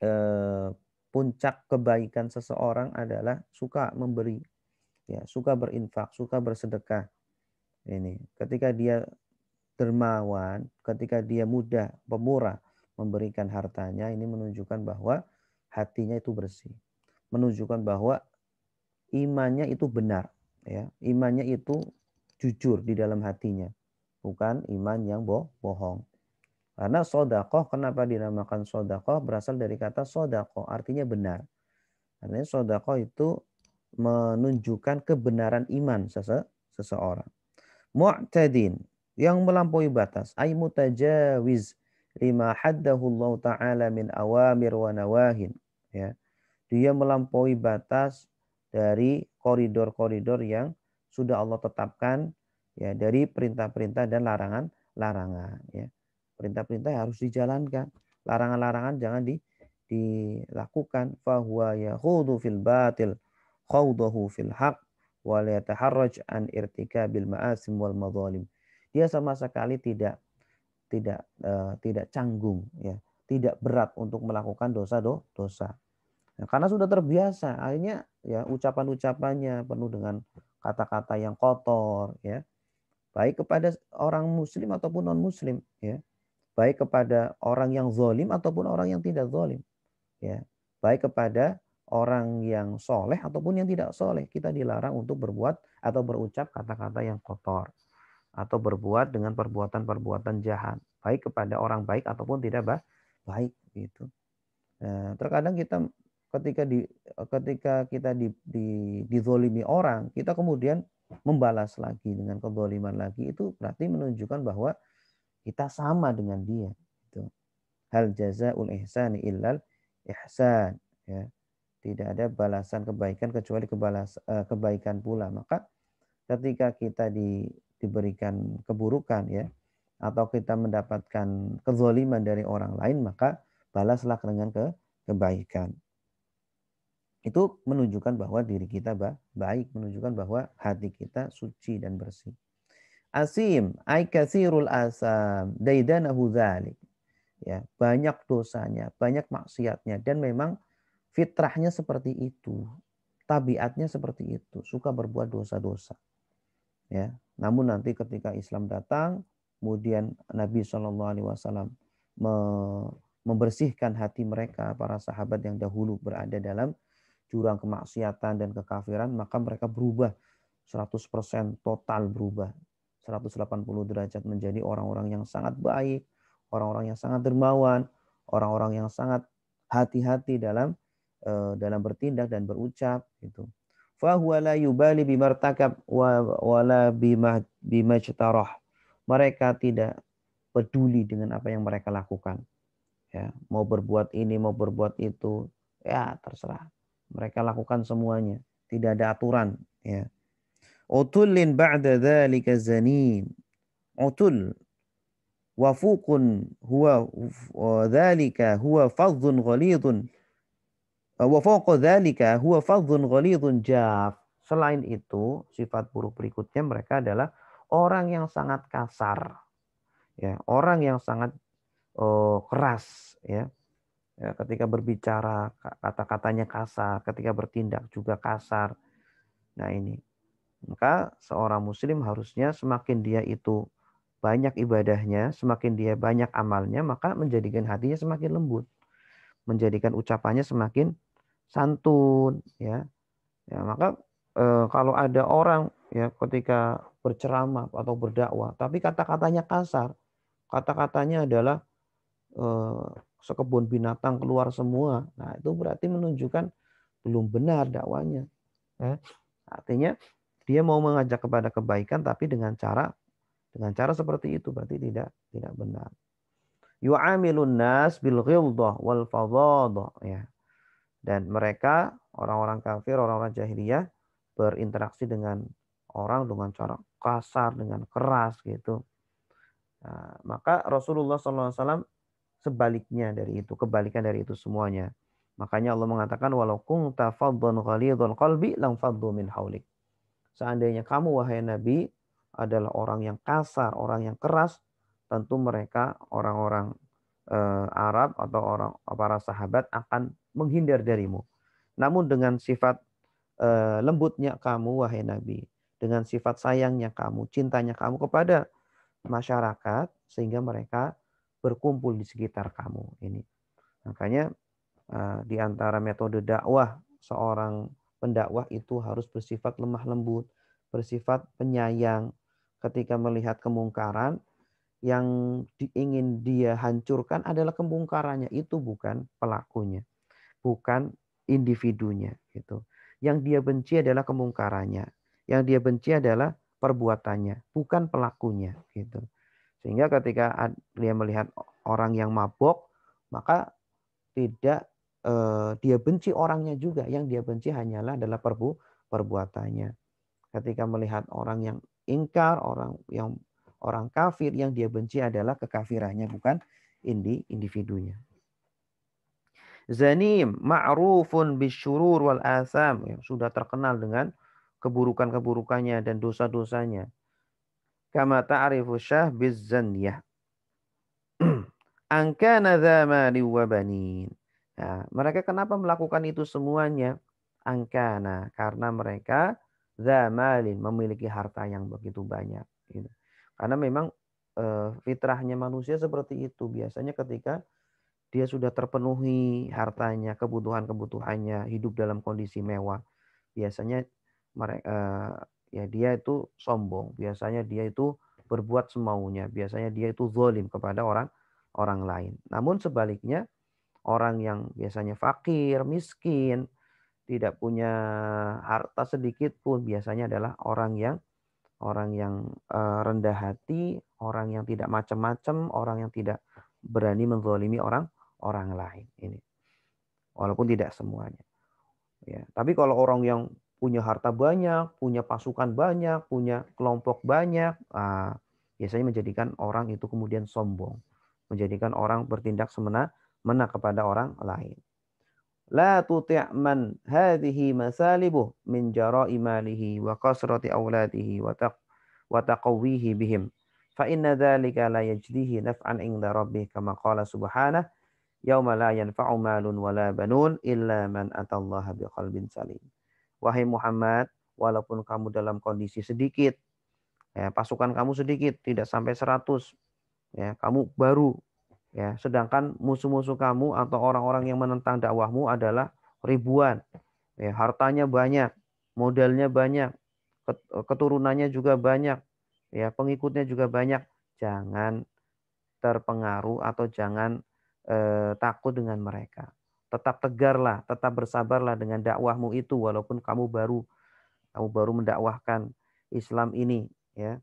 eh, puncak kebaikan seseorang adalah suka memberi. Ya suka berinfak suka bersedekah ini ketika dia dermawan ketika dia mudah pemurah memberikan hartanya ini menunjukkan bahwa hatinya itu bersih. Menunjukkan bahwa imannya itu benar ya. Imannya itu jujur di dalam hatinya bukan iman yang boh bohong. Karena sodakoh kenapa dinamakan sodakoh? Berasal dari kata sodakoh artinya benar. Karena sodakoh itu menunjukkan kebenaran iman sese seseorang mu'tadin yang melampaui batas. Ay mutajawiz lima haddahu Allah taala min awamir wa nawahin. Ya. Dia melampaui batas dari koridor-koridor yang sudah Allah tetapkan ya dari perintah-perintah dan larangan-larangan ya. Perintah-perintah harus dijalankan, larangan-larangan jangan di, dilakukan. Fahuwa yahudu fil batil khawdahu fil haq wa yataharraj an irtikabil ma'asim wal madzalim. Dia sama sekali tidak tidak uh, tidak canggung ya, tidak berat untuk melakukan dosa-dosa. Ya, karena sudah terbiasa, akhirnya ya ucapan-ucapannya penuh dengan kata-kata yang kotor, ya. Baik kepada orang muslim ataupun non muslim, ya. Baik kepada orang yang zolim ataupun orang yang tidak zolim, ya. Baik kepada orang yang soleh ataupun yang tidak soleh, kita dilarang untuk berbuat atau berucap kata-kata yang kotor atau berbuat dengan perbuatan-perbuatan jahat, baik kepada orang baik ataupun tidak baik, gitu. Nah, terkadang kita ketika di ketika kita di, di dizolimi orang, kita kemudian membalas lagi dengan kezoliman lagi itu berarti menunjukkan bahwa kita sama dengan dia. Itu. Hal jazaul ihsani illal ihsan. Ya. Tidak ada balasan kebaikan kecuali kebalas, uh, kebaikan pula. Maka ketika kita di, diberikan keburukan ya atau kita mendapatkan kezoliman dari orang lain maka balaslah dengan ke, kebaikan itu menunjukkan bahwa diri kita baik, menunjukkan bahwa hati kita suci dan bersih. Asim, ay kathirul asam, daidanahu dhalik. Ya, banyak dosanya, banyak maksiatnya dan memang fitrahnya seperti itu. Tabiatnya seperti itu, suka berbuat dosa-dosa. Ya, namun nanti ketika Islam datang, kemudian Nabi Shallallahu alaihi wasallam membersihkan hati mereka para sahabat yang dahulu berada dalam jurang kemaksiatan dan kekafiran, maka mereka berubah 100% total berubah. 180 derajat menjadi orang-orang yang sangat baik, orang-orang yang sangat dermawan, orang-orang yang sangat hati-hati dalam dalam bertindak dan berucap gitu. Fahuwa la yubali bimartakab wa wala bimajtarah. Mereka tidak peduli dengan apa yang mereka lakukan. Ya, mau berbuat ini, mau berbuat itu, ya terserah. Mereka lakukan semuanya, tidak ada aturan, ya. utullin ba'da dzalika zanin utul wafukun huwa dzalika huwa fadhun ghalidun wa huwa fadhun ghalidun jaf selain itu sifat buruk berikutnya mereka adalah orang yang sangat kasar ya orang yang sangat oh, keras ya Ya, ketika berbicara kata-katanya kasar, ketika bertindak juga kasar. Nah ini, maka seorang muslim harusnya semakin dia itu banyak ibadahnya, semakin dia banyak amalnya, maka menjadikan hatinya semakin lembut. Menjadikan ucapannya semakin santun. ya. Ya, maka e, kalau ada orang ya ketika berceramah atau berdakwah, tapi kata-katanya kasar, kata-katanya adalah e, sekebun binatang keluar semua. Nah, itu berarti menunjukkan belum benar dakwanya. Ya. Artinya dia mau mengajak kepada kebaikan tapi dengan cara dengan cara seperti itu berarti tidak tidak benar. Yu'amilun nas bil ghildah wal ya. Dan mereka orang-orang kafir, orang-orang jahiliyah berinteraksi dengan orang dengan cara kasar, dengan keras gitu. Nah, maka Rasulullah SAW sebaliknya dari itu, kebalikan dari itu semuanya. Makanya Allah mengatakan walau kunta faddan qalbi lam min haulik. Seandainya kamu wahai Nabi adalah orang yang kasar, orang yang keras, tentu mereka orang-orang uh, Arab atau orang para sahabat akan menghindar darimu. Namun dengan sifat uh, lembutnya kamu wahai Nabi, dengan sifat sayangnya kamu, cintanya kamu kepada masyarakat sehingga mereka berkumpul di sekitar kamu ini. Makanya uh, di antara metode dakwah seorang pendakwah itu harus bersifat lemah lembut, bersifat penyayang ketika melihat kemungkaran yang ingin dia hancurkan adalah kemungkarannya itu bukan pelakunya, bukan individunya gitu. Yang dia benci adalah kemungkarannya, yang dia benci adalah perbuatannya, bukan pelakunya gitu. Sehingga ketika dia melihat orang yang mabok, maka tidak eh, dia benci orangnya juga. Yang dia benci hanyalah adalah perbu perbuatannya. Ketika melihat orang yang ingkar, orang yang orang kafir, yang dia benci adalah kekafirannya, bukan indi individunya. Zanim ma'rufun bisyurur wal asam yang sudah terkenal dengan keburukan-keburukannya dan dosa-dosanya kama ta'rifu syah bizzaniyah. Angkana mali wa banin. Nah, mereka kenapa melakukan itu semuanya? Angkana karena mereka zamalin memiliki harta yang begitu banyak. Gitu. Karena memang uh, fitrahnya manusia seperti itu. Biasanya ketika dia sudah terpenuhi hartanya, kebutuhan-kebutuhannya, hidup dalam kondisi mewah, biasanya mereka uh, ya dia itu sombong. Biasanya dia itu berbuat semaunya. Biasanya dia itu zolim kepada orang orang lain. Namun sebaliknya orang yang biasanya fakir, miskin, tidak punya harta sedikit pun biasanya adalah orang yang orang yang uh, rendah hati, orang yang tidak macam-macam, orang yang tidak berani menzolimi orang orang lain ini. Walaupun tidak semuanya. Ya, tapi kalau orang yang punya harta banyak, punya pasukan banyak, punya kelompok banyak, ah, biasanya menjadikan orang itu kemudian sombong, menjadikan orang bertindak semena-mena kepada orang lain. La tuti' man hadhihi masalibuh min jara'i malihi wa kasrati awladihi wa taq wa taqawwihi bihim. Fa inna dhalika la yajdihi naf'an inda rabbih kama qala subhanahu yauma la yanfa'u malun wala banun illa man atallaha biqalbin salim. Wahai Muhammad, walaupun kamu dalam kondisi sedikit, ya, pasukan kamu sedikit, tidak sampai 100, ya, kamu baru, ya, sedangkan musuh-musuh kamu atau orang-orang yang menentang dakwahmu adalah ribuan, ya, hartanya banyak, modalnya banyak, keturunannya juga banyak, ya, pengikutnya juga banyak, jangan terpengaruh atau jangan eh, takut dengan mereka tetap tegarlah, tetap bersabarlah dengan dakwahmu itu walaupun kamu baru kamu baru mendakwahkan Islam ini ya.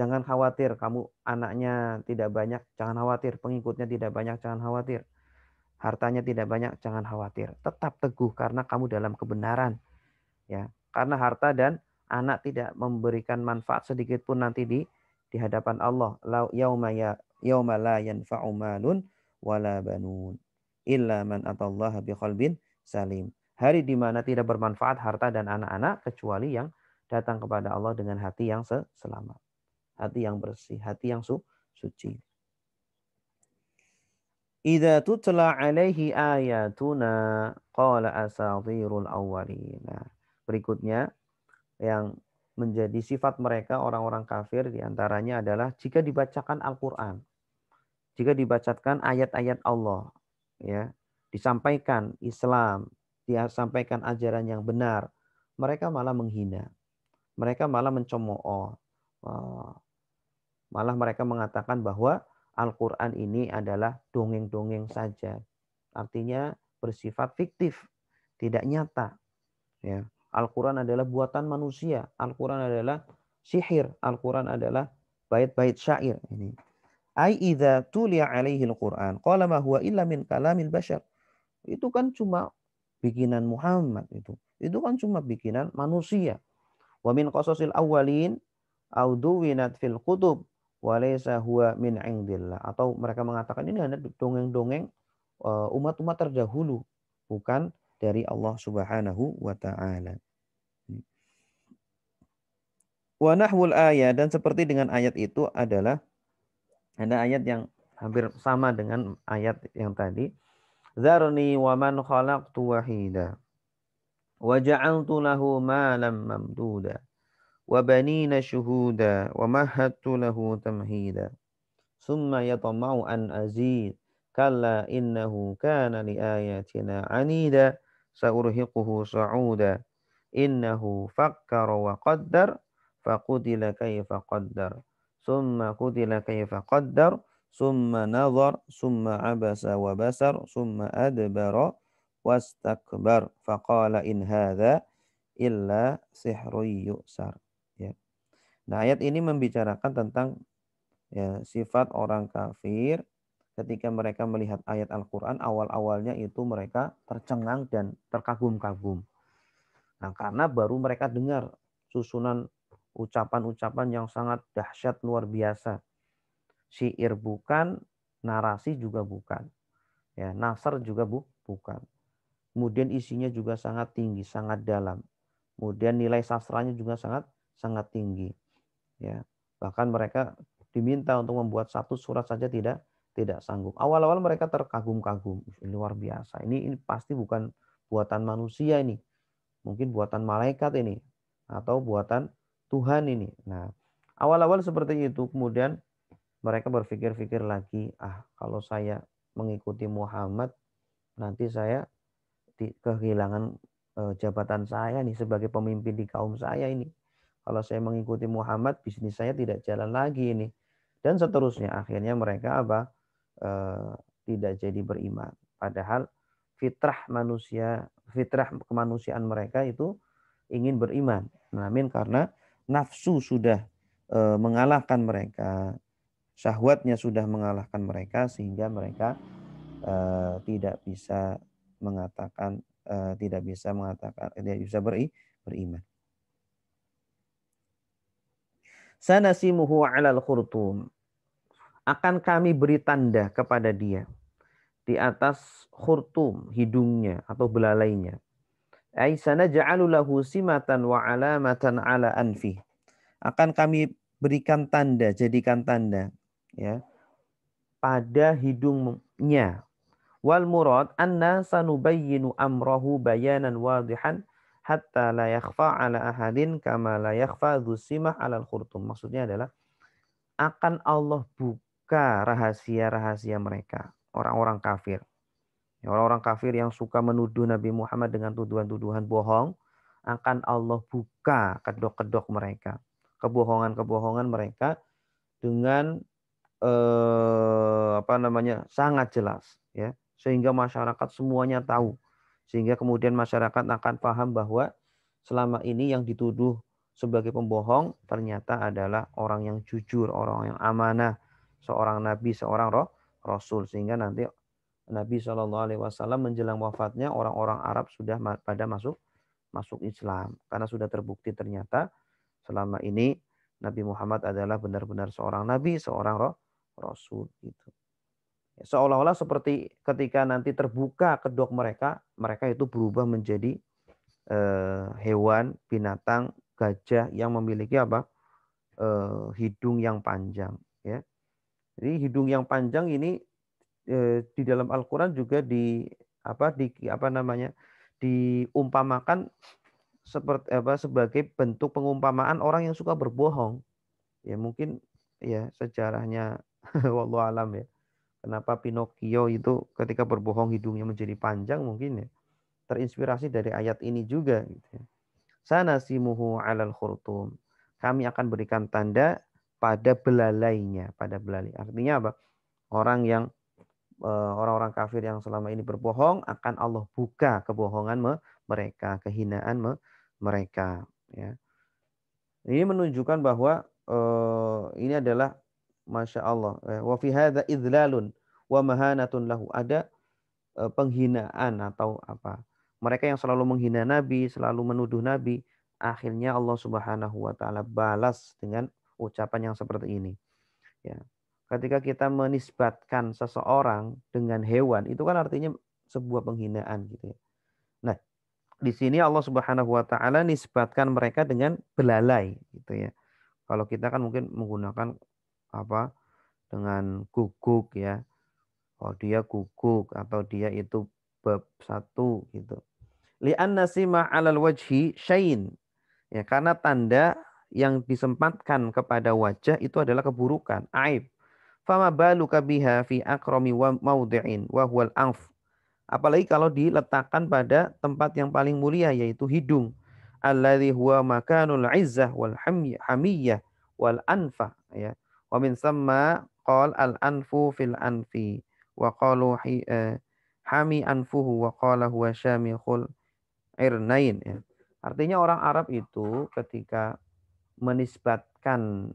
Jangan khawatir kamu anaknya tidak banyak, jangan khawatir, pengikutnya tidak banyak, jangan khawatir. Hartanya tidak banyak, jangan khawatir. Tetap teguh karena kamu dalam kebenaran. Ya, karena harta dan anak tidak memberikan manfaat sedikit pun nanti di di hadapan Allah. Yauma ya yauma la yanfa'u malun wala banun illa man atallaha biqalbin salim. Hari di mana tidak bermanfaat harta dan anak-anak kecuali yang datang kepada Allah dengan hati yang selamat. Hati yang bersih, hati yang su suci. Idza tutla alaihi ayatuna qala asatirul awwalin. Nah, berikutnya yang menjadi sifat mereka orang-orang kafir di antaranya adalah jika dibacakan Al-Quran, jika dibacakan ayat-ayat Allah, ya disampaikan Islam, disampaikan ajaran yang benar, mereka malah menghina, mereka malah mencemooh, malah mereka mengatakan bahwa Al-Quran ini adalah dongeng-dongeng saja, artinya bersifat fiktif, tidak nyata. Ya, Al-Quran adalah buatan manusia. Al-Quran adalah sihir. Al-Quran adalah bait-bait syair. Ini. Ai idza tuliya alaihi al-Quran. Qala ma huwa illa min kalamil bashar. Itu kan cuma bikinan Muhammad itu. Itu kan cuma bikinan manusia. Wa min qasasil awwalin au duwinat fil kutub wa laysa huwa min indillah. Atau mereka mengatakan ini hanya dongeng-dongeng uh, umat-umat terdahulu, bukan dari Allah Subhanahu wa taala. Wa nahwul ayat dan seperti dengan ayat itu adalah ada ayat yang hampir sama dengan ayat yang tadi. Zarni wa man khalaqtu wahida. Wa ja'altu lahu malam mamduda. Wa banina syuhuda wa mahattu lahu tamhida. Summa yatamau an azid. Kalla innahu kana li ayatina anida. Saurhiquhu sa'uda. Innahu fakkara wa qaddar. Faqutila kaifa qaddar summa qutila kaifa qaddar summa nazar summa abasa wa basar summa adbara wastakbar faqala in hadha illa sihrun yu'sar ya. Nah, ayat ini membicarakan tentang ya, sifat orang kafir ketika mereka melihat ayat Al-Quran, awal-awalnya itu mereka tercengang dan terkagum-kagum. Nah, karena baru mereka dengar susunan ucapan-ucapan yang sangat dahsyat luar biasa. Syair bukan, narasi juga bukan. Ya, nasar juga bu, bukan. Kemudian isinya juga sangat tinggi, sangat dalam. Kemudian nilai sastranya juga sangat sangat tinggi. Ya, bahkan mereka diminta untuk membuat satu surat saja tidak tidak sanggup. Awal-awal mereka terkagum-kagum, luar biasa. Ini, ini pasti bukan buatan manusia ini, mungkin buatan malaikat ini, atau buatan Tuhan ini. Nah, awal-awal seperti itu, kemudian mereka berpikir-pikir lagi, ah kalau saya mengikuti Muhammad, nanti saya di, kehilangan e, jabatan saya nih sebagai pemimpin di kaum saya ini. Kalau saya mengikuti Muhammad, bisnis saya tidak jalan lagi ini. Dan seterusnya. Akhirnya mereka apa? Eh, tidak jadi beriman. Padahal fitrah manusia, fitrah kemanusiaan mereka itu ingin beriman. Namun karena nafsu sudah eh, mengalahkan mereka, syahwatnya sudah mengalahkan mereka sehingga mereka eh, tidak bisa mengatakan tidak bisa mengatakan tidak bisa beri, beriman. Sanasimuhu 'alal khurtum akan kami beri tanda kepada dia di atas khurtum hidungnya atau belalainya. Aisana ja'alu lahu simatan wa alamatan ala anfi. Akan kami berikan tanda, jadikan tanda ya pada hidungnya. Wal murad anna sanubayyinu amrahu bayanan wadihan hatta la yakhfa ala ahadin kama la yakhfa simah ala khurtum. Maksudnya adalah akan Allah buka rahasia-rahasia mereka, orang-orang kafir. Orang-orang kafir yang suka menuduh Nabi Muhammad dengan tuduhan-tuduhan bohong, akan Allah buka kedok-kedok mereka. Kebohongan-kebohongan mereka dengan eh, apa namanya sangat jelas ya sehingga masyarakat semuanya tahu sehingga kemudian masyarakat akan paham bahwa selama ini yang dituduh sebagai pembohong ternyata adalah orang yang jujur, orang yang amanah, seorang nabi, seorang roh, rasul sehingga nanti Nabi Shallallahu Alaihi Wasallam menjelang wafatnya orang-orang Arab sudah pada masuk masuk Islam karena sudah terbukti ternyata selama ini Nabi Muhammad adalah benar-benar seorang nabi, seorang roh, rasul gitu. Ya, seolah-olah seperti ketika nanti terbuka kedok mereka, mereka itu berubah menjadi eh, hewan, binatang, gajah yang memiliki apa? Eh, hidung yang panjang, ya. Jadi hidung yang panjang ini eh, di dalam Al-Qur'an juga di apa di apa namanya? diumpamakan seperti apa sebagai bentuk pengumpamaan orang yang suka berbohong. Ya mungkin ya sejarahnya wallahu alam ya. Kenapa Pinocchio itu ketika berbohong hidungnya menjadi panjang mungkin ya terinspirasi dari ayat ini juga gitu ya. Sanasimuhu alal khurtum. Kami akan berikan tanda pada belalainya, pada belalai. Artinya apa? Orang yang orang-orang kafir yang selama ini berbohong akan Allah buka kebohongan mereka, kehinaan mereka ya. Ini menunjukkan bahwa uh, ini adalah masya Allah ya, wa fi wa mahanatun lahu ada penghinaan atau apa mereka yang selalu menghina nabi selalu menuduh nabi akhirnya Allah Subhanahu wa taala balas dengan ucapan yang seperti ini ya ketika kita menisbatkan seseorang dengan hewan itu kan artinya sebuah penghinaan gitu ya nah di sini Allah Subhanahu wa taala nisbatkan mereka dengan belalai gitu ya. Kalau kita kan mungkin menggunakan apa dengan guguk ya. Oh dia guguk atau dia itu bab satu gitu. Li'an nasima 'alal wajhi syain. Ya, karena tanda yang disempatkan kepada wajah itu adalah keburukan, aib. Fama baluka biha fi akrami wa maudi'in wa huwal anf Apalagi kalau diletakkan pada tempat yang paling mulia yaitu hidung. Alladhi huwa makanul izzah wal hamiyah wal anfa ya. Wa min samma qal al anfu fil anfi wa qalu uh, hami anfuhu wa qala huwa syamikhul irnain ya. Artinya orang Arab itu ketika menisbatkan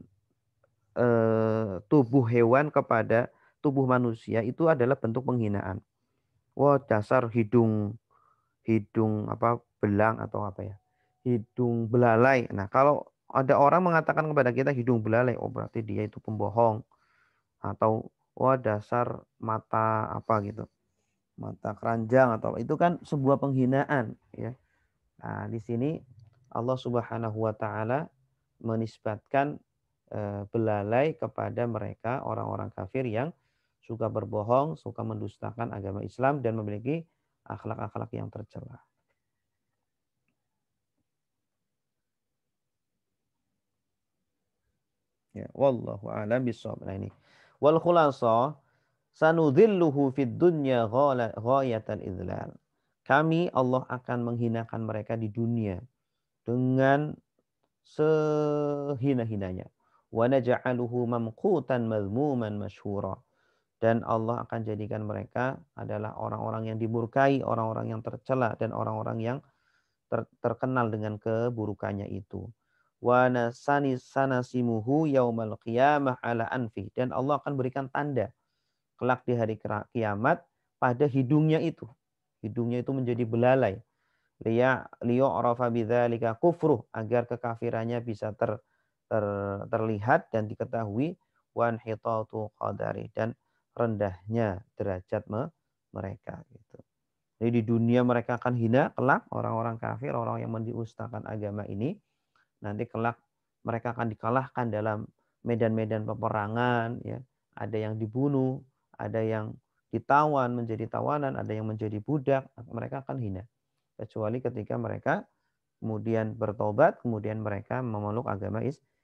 uh, tubuh hewan kepada tubuh manusia itu adalah bentuk penghinaan. Wah dasar hidung hidung apa belang atau apa ya? Hidung belalai. Nah kalau ada orang mengatakan kepada kita hidung belalai oh berarti dia itu pembohong atau wah dasar mata apa gitu mata keranjang atau itu kan sebuah penghinaan ya. Nah di sini Allah Subhanahu wa taala menisbatkan eh, belalai kepada mereka orang-orang kafir yang suka berbohong, suka mendustakan agama Islam dan memiliki akhlak-akhlak yang tercela. Ya, wallahu a'lam bishawab. Nah ini. Wal khulasa sanudhilluhu fid dunya ghayatal idlal. Kami Allah akan menghinakan mereka di dunia dengan sehina-hinanya. Wa naj'aluhu mamqutan dan Allah akan jadikan mereka adalah orang-orang yang dimurkai, orang-orang yang tercela dan orang-orang yang ter terkenal dengan keburukannya itu. Wa sanasimuhu yaumal qiyamah ala anfi dan Allah akan berikan tanda kelak di hari kiamat pada hidungnya itu. Hidungnya itu menjadi belalai. Liya bidzalika kufruh agar kekafirannya bisa ter, ter, terlihat dan diketahui wan hitatu qadari dan rendahnya derajat mereka gitu. Jadi di dunia mereka akan hina kelak orang-orang kafir, orang yang mendiustakan agama ini. Nanti kelak mereka akan dikalahkan dalam medan-medan peperangan ya. Ada yang dibunuh, ada yang ditawan menjadi tawanan, ada yang menjadi budak, mereka akan hina. Kecuali ketika mereka kemudian bertobat, kemudian mereka memeluk agama Islam.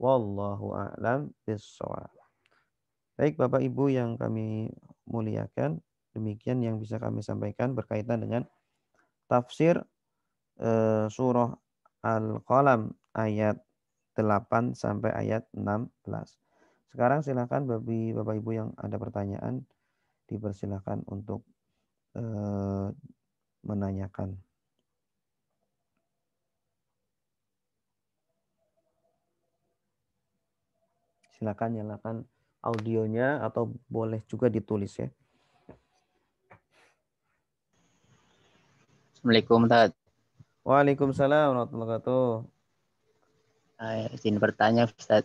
Wallahu a'lam bishawab. Baik Bapak Ibu yang kami muliakan, demikian yang bisa kami sampaikan berkaitan dengan tafsir uh, surah Al-Qalam ayat 8 sampai ayat 16. Sekarang silakan bagi Bapak Ibu yang ada pertanyaan dipersilakan untuk uh, menanyakan. Silakan nyalakan audionya atau boleh juga ditulis ya. Assalamualaikum Tad. Waalaikumsalam warahmatullahi wabarakatuh. Uh, izin bertanya Ustaz.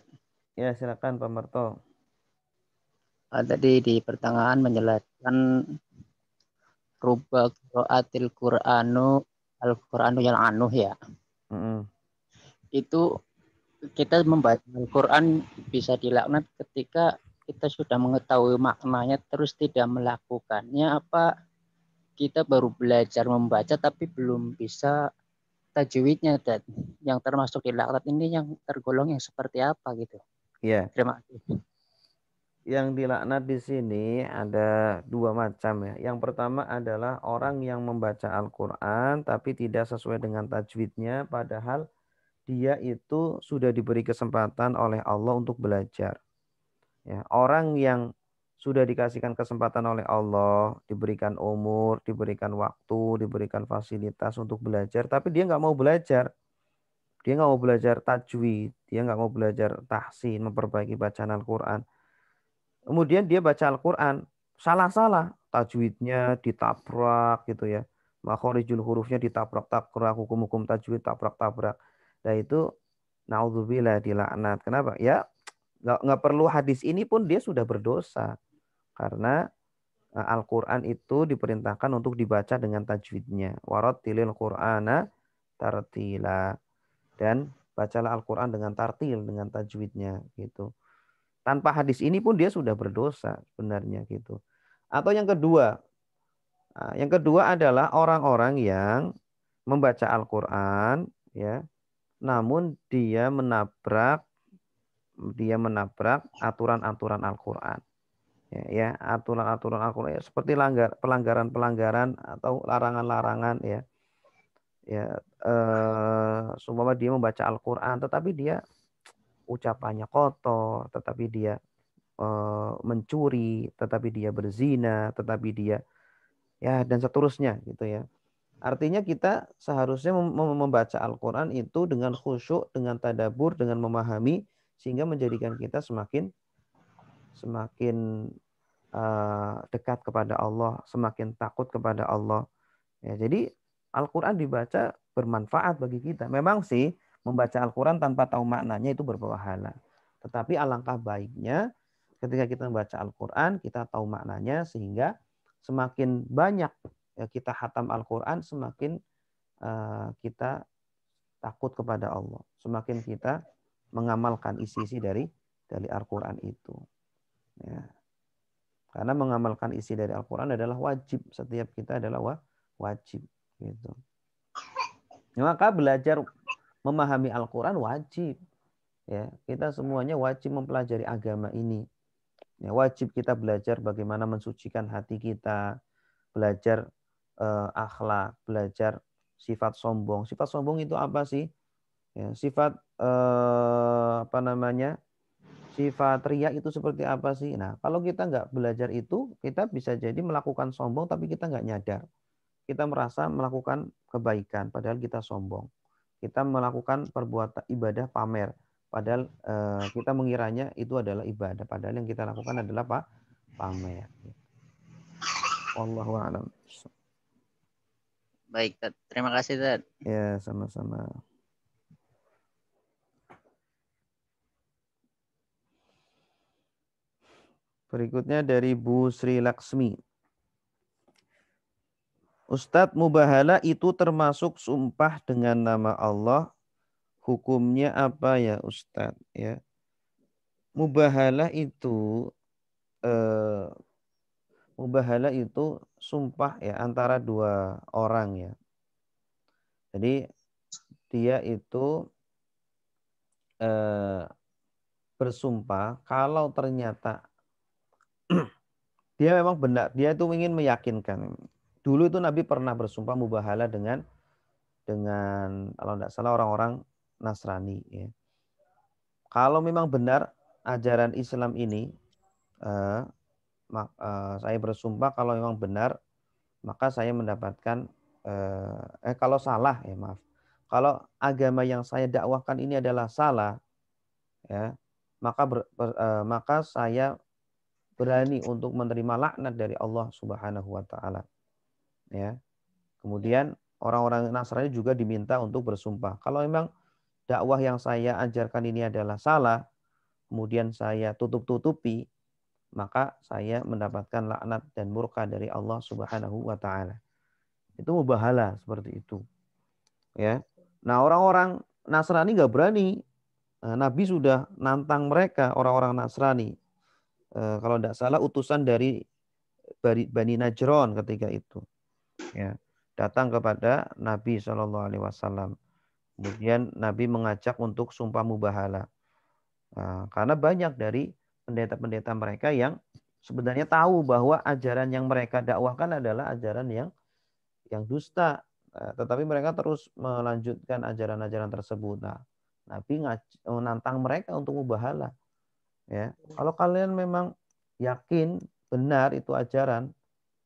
Ya silakan Pak Marto. Uh, tadi di pertengahan menjelaskan rubah qiraatil Qur'anu al-Qur'anu yang anuh ya. Mm -hmm. Itu kita membaca Al-Quran bisa dilaknat ketika kita sudah mengetahui maknanya terus tidak melakukannya apa kita baru belajar membaca tapi belum bisa tajwidnya dan yang termasuk di laknat ini yang tergolong yang seperti apa gitu. Iya. Terima kasih. Yang dilaknat di sini ada dua macam ya. Yang pertama adalah orang yang membaca Al-Qur'an tapi tidak sesuai dengan tajwidnya padahal dia itu sudah diberi kesempatan oleh Allah untuk belajar. Ya, orang yang sudah dikasihkan kesempatan oleh Allah, diberikan umur, diberikan waktu, diberikan fasilitas untuk belajar, tapi dia nggak mau belajar. Dia nggak mau belajar tajwid, dia nggak mau belajar tahsin, memperbaiki bacaan Al-Quran. Kemudian dia baca Al-Quran, salah-salah, tajwidnya ditabrak gitu ya. Makhorijul hurufnya ditabrak-tabrak, hukum-hukum tajwid tabrak-tabrak. Nah itu naudzubillah dilaknat. Kenapa? Ya nggak nggak perlu hadis ini pun dia sudah berdosa. Karena e, Al-Quran itu diperintahkan untuk dibaca dengan tajwidnya. tilil Qur'ana tartila. Dan bacalah Al-Quran dengan tartil, dengan tajwidnya. gitu. Tanpa hadis ini pun dia sudah berdosa sebenarnya gitu. Atau yang kedua, nah, yang kedua adalah orang-orang yang membaca Al-Quran, ya, namun dia menabrak dia menabrak aturan-aturan Al-Quran ya, ya aturan-aturan Al-Qur'an ya, seperti langgar pelanggaran-pelanggaran atau larangan-larangan ya. Ya eh dia membaca Al-Qur'an tetapi dia ucapannya kotor, tetapi dia eh, mencuri, tetapi dia berzina, tetapi dia ya dan seterusnya gitu ya. Artinya kita seharusnya membaca Al-Quran itu dengan khusyuk, dengan tadabur, dengan memahami, sehingga menjadikan kita semakin semakin uh, dekat kepada Allah, semakin takut kepada Allah. Ya, jadi Al-Quran dibaca bermanfaat bagi kita. Memang sih membaca Al-Quran tanpa tahu maknanya itu berpahala. Tetapi alangkah baiknya ketika kita membaca Al-Quran, kita tahu maknanya sehingga semakin banyak ya, kita hatam Al-Quran, semakin uh, kita takut kepada Allah. Semakin kita mengamalkan isi-isi dari dari Al-Quran itu. Ya. Karena mengamalkan isi dari Al-Quran adalah wajib. Setiap kita adalah wajib. Gitu. Maka belajar memahami Al-Quran wajib. Ya, kita semuanya wajib mempelajari agama ini. Ya, wajib kita belajar bagaimana mensucikan hati kita, belajar uh, akhlak, belajar sifat sombong. Sifat sombong itu apa sih? Ya, sifat uh, apa namanya? sifat riak itu seperti apa sih? Nah, kalau kita nggak belajar itu, kita bisa jadi melakukan sombong tapi kita nggak nyadar. Kita merasa melakukan kebaikan padahal kita sombong. Kita melakukan perbuatan ibadah pamer padahal eh, kita mengiranya itu adalah ibadah padahal yang kita lakukan adalah apa? pamer. Wallahu a'lam. Baik, Terima kasih, Tad. Ya, sama-sama. Berikutnya dari Bu Sri Laksmi. Ustadz mubahala itu termasuk sumpah dengan nama Allah. Hukumnya apa ya Ustadz? Ya. Mubahala itu eh, mubahala itu sumpah ya antara dua orang ya. Jadi dia itu eh, bersumpah kalau ternyata dia memang benar, dia itu ingin meyakinkan. Dulu itu Nabi pernah bersumpah mubahala dengan dengan kalau tidak salah orang-orang Nasrani. Ya. Kalau memang benar ajaran Islam ini, eh, saya bersumpah kalau memang benar, maka saya mendapatkan eh, eh kalau salah ya maaf, kalau agama yang saya dakwahkan ini adalah salah, ya maka ber, ber, eh, maka saya berani untuk menerima laknat dari Allah Subhanahu wa taala. Ya. Kemudian orang-orang Nasrani juga diminta untuk bersumpah. Kalau memang dakwah yang saya ajarkan ini adalah salah, kemudian saya tutup-tutupi, maka saya mendapatkan laknat dan murka dari Allah Subhanahu wa taala. Itu mubahala seperti itu. Ya. Nah, orang-orang Nasrani nggak berani. Nah, Nabi sudah nantang mereka orang-orang Nasrani. Eh, kalau tidak salah utusan dari Bani Najron ketika itu. Ya, datang kepada Nabi Shallallahu Alaihi Wasallam. Kemudian Nabi mengajak untuk sumpah mubahala. Nah, karena banyak dari pendeta-pendeta mereka yang sebenarnya tahu bahwa ajaran yang mereka dakwahkan adalah ajaran yang yang dusta. Nah, tetapi mereka terus melanjutkan ajaran-ajaran tersebut. Nah, Nabi menantang mereka untuk mubahala. Ya, kalau kalian memang yakin benar itu ajaran,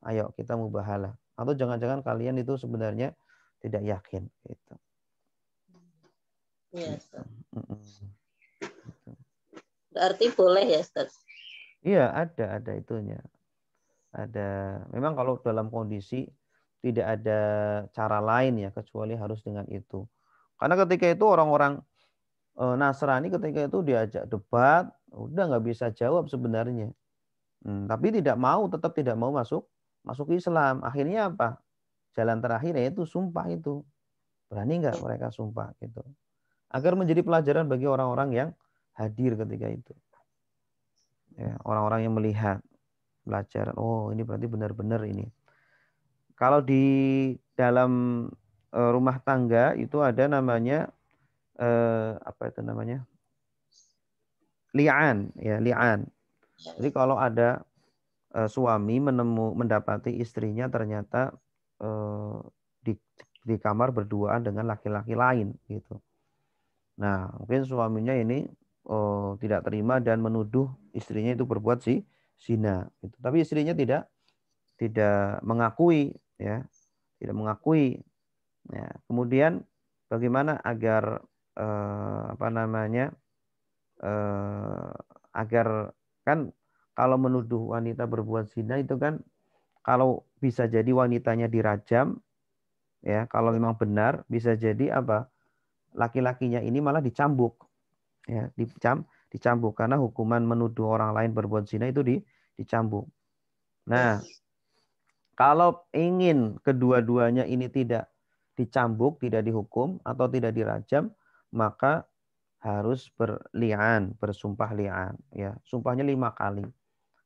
ayo kita mubahala. Atau jangan-jangan kalian itu sebenarnya tidak yakin gitu. Iya, Berarti boleh ya, Ustaz? Iya, ada, ada itunya. Ada. Memang kalau dalam kondisi tidak ada cara lain ya kecuali harus dengan itu. Karena ketika itu orang-orang e, Nasrani ketika itu diajak debat, udah nggak bisa jawab sebenarnya. Hmm, tapi tidak mau, tetap tidak mau masuk masuk Islam. Akhirnya apa? Jalan terakhir yaitu sumpah itu. Berani nggak mereka sumpah gitu. Agar menjadi pelajaran bagi orang-orang yang hadir ketika itu. Ya, orang-orang yang melihat belajar, oh ini berarti benar-benar ini. Kalau di dalam uh, rumah tangga itu ada namanya uh, apa itu namanya? li'an ya, li'an. Jadi kalau ada uh, suami menemu mendapati istrinya ternyata uh, di di kamar berduaan dengan laki-laki lain gitu. Nah, mungkin suaminya ini uh, tidak terima dan menuduh istrinya itu berbuat si zina gitu. Tapi istrinya tidak tidak mengakui ya, tidak mengakui. Ya, kemudian bagaimana agar uh, apa namanya? Uh, agar kan kalau menuduh wanita berbuat zina itu kan kalau bisa jadi wanitanya dirajam ya kalau memang benar bisa jadi apa laki-lakinya ini malah dicambuk ya dicam dicambuk karena hukuman menuduh orang lain berbuat zina itu di dicambuk nah kalau ingin kedua-duanya ini tidak dicambuk tidak dihukum atau tidak dirajam maka harus berlian bersumpah lian. Ya sumpahnya lima kali.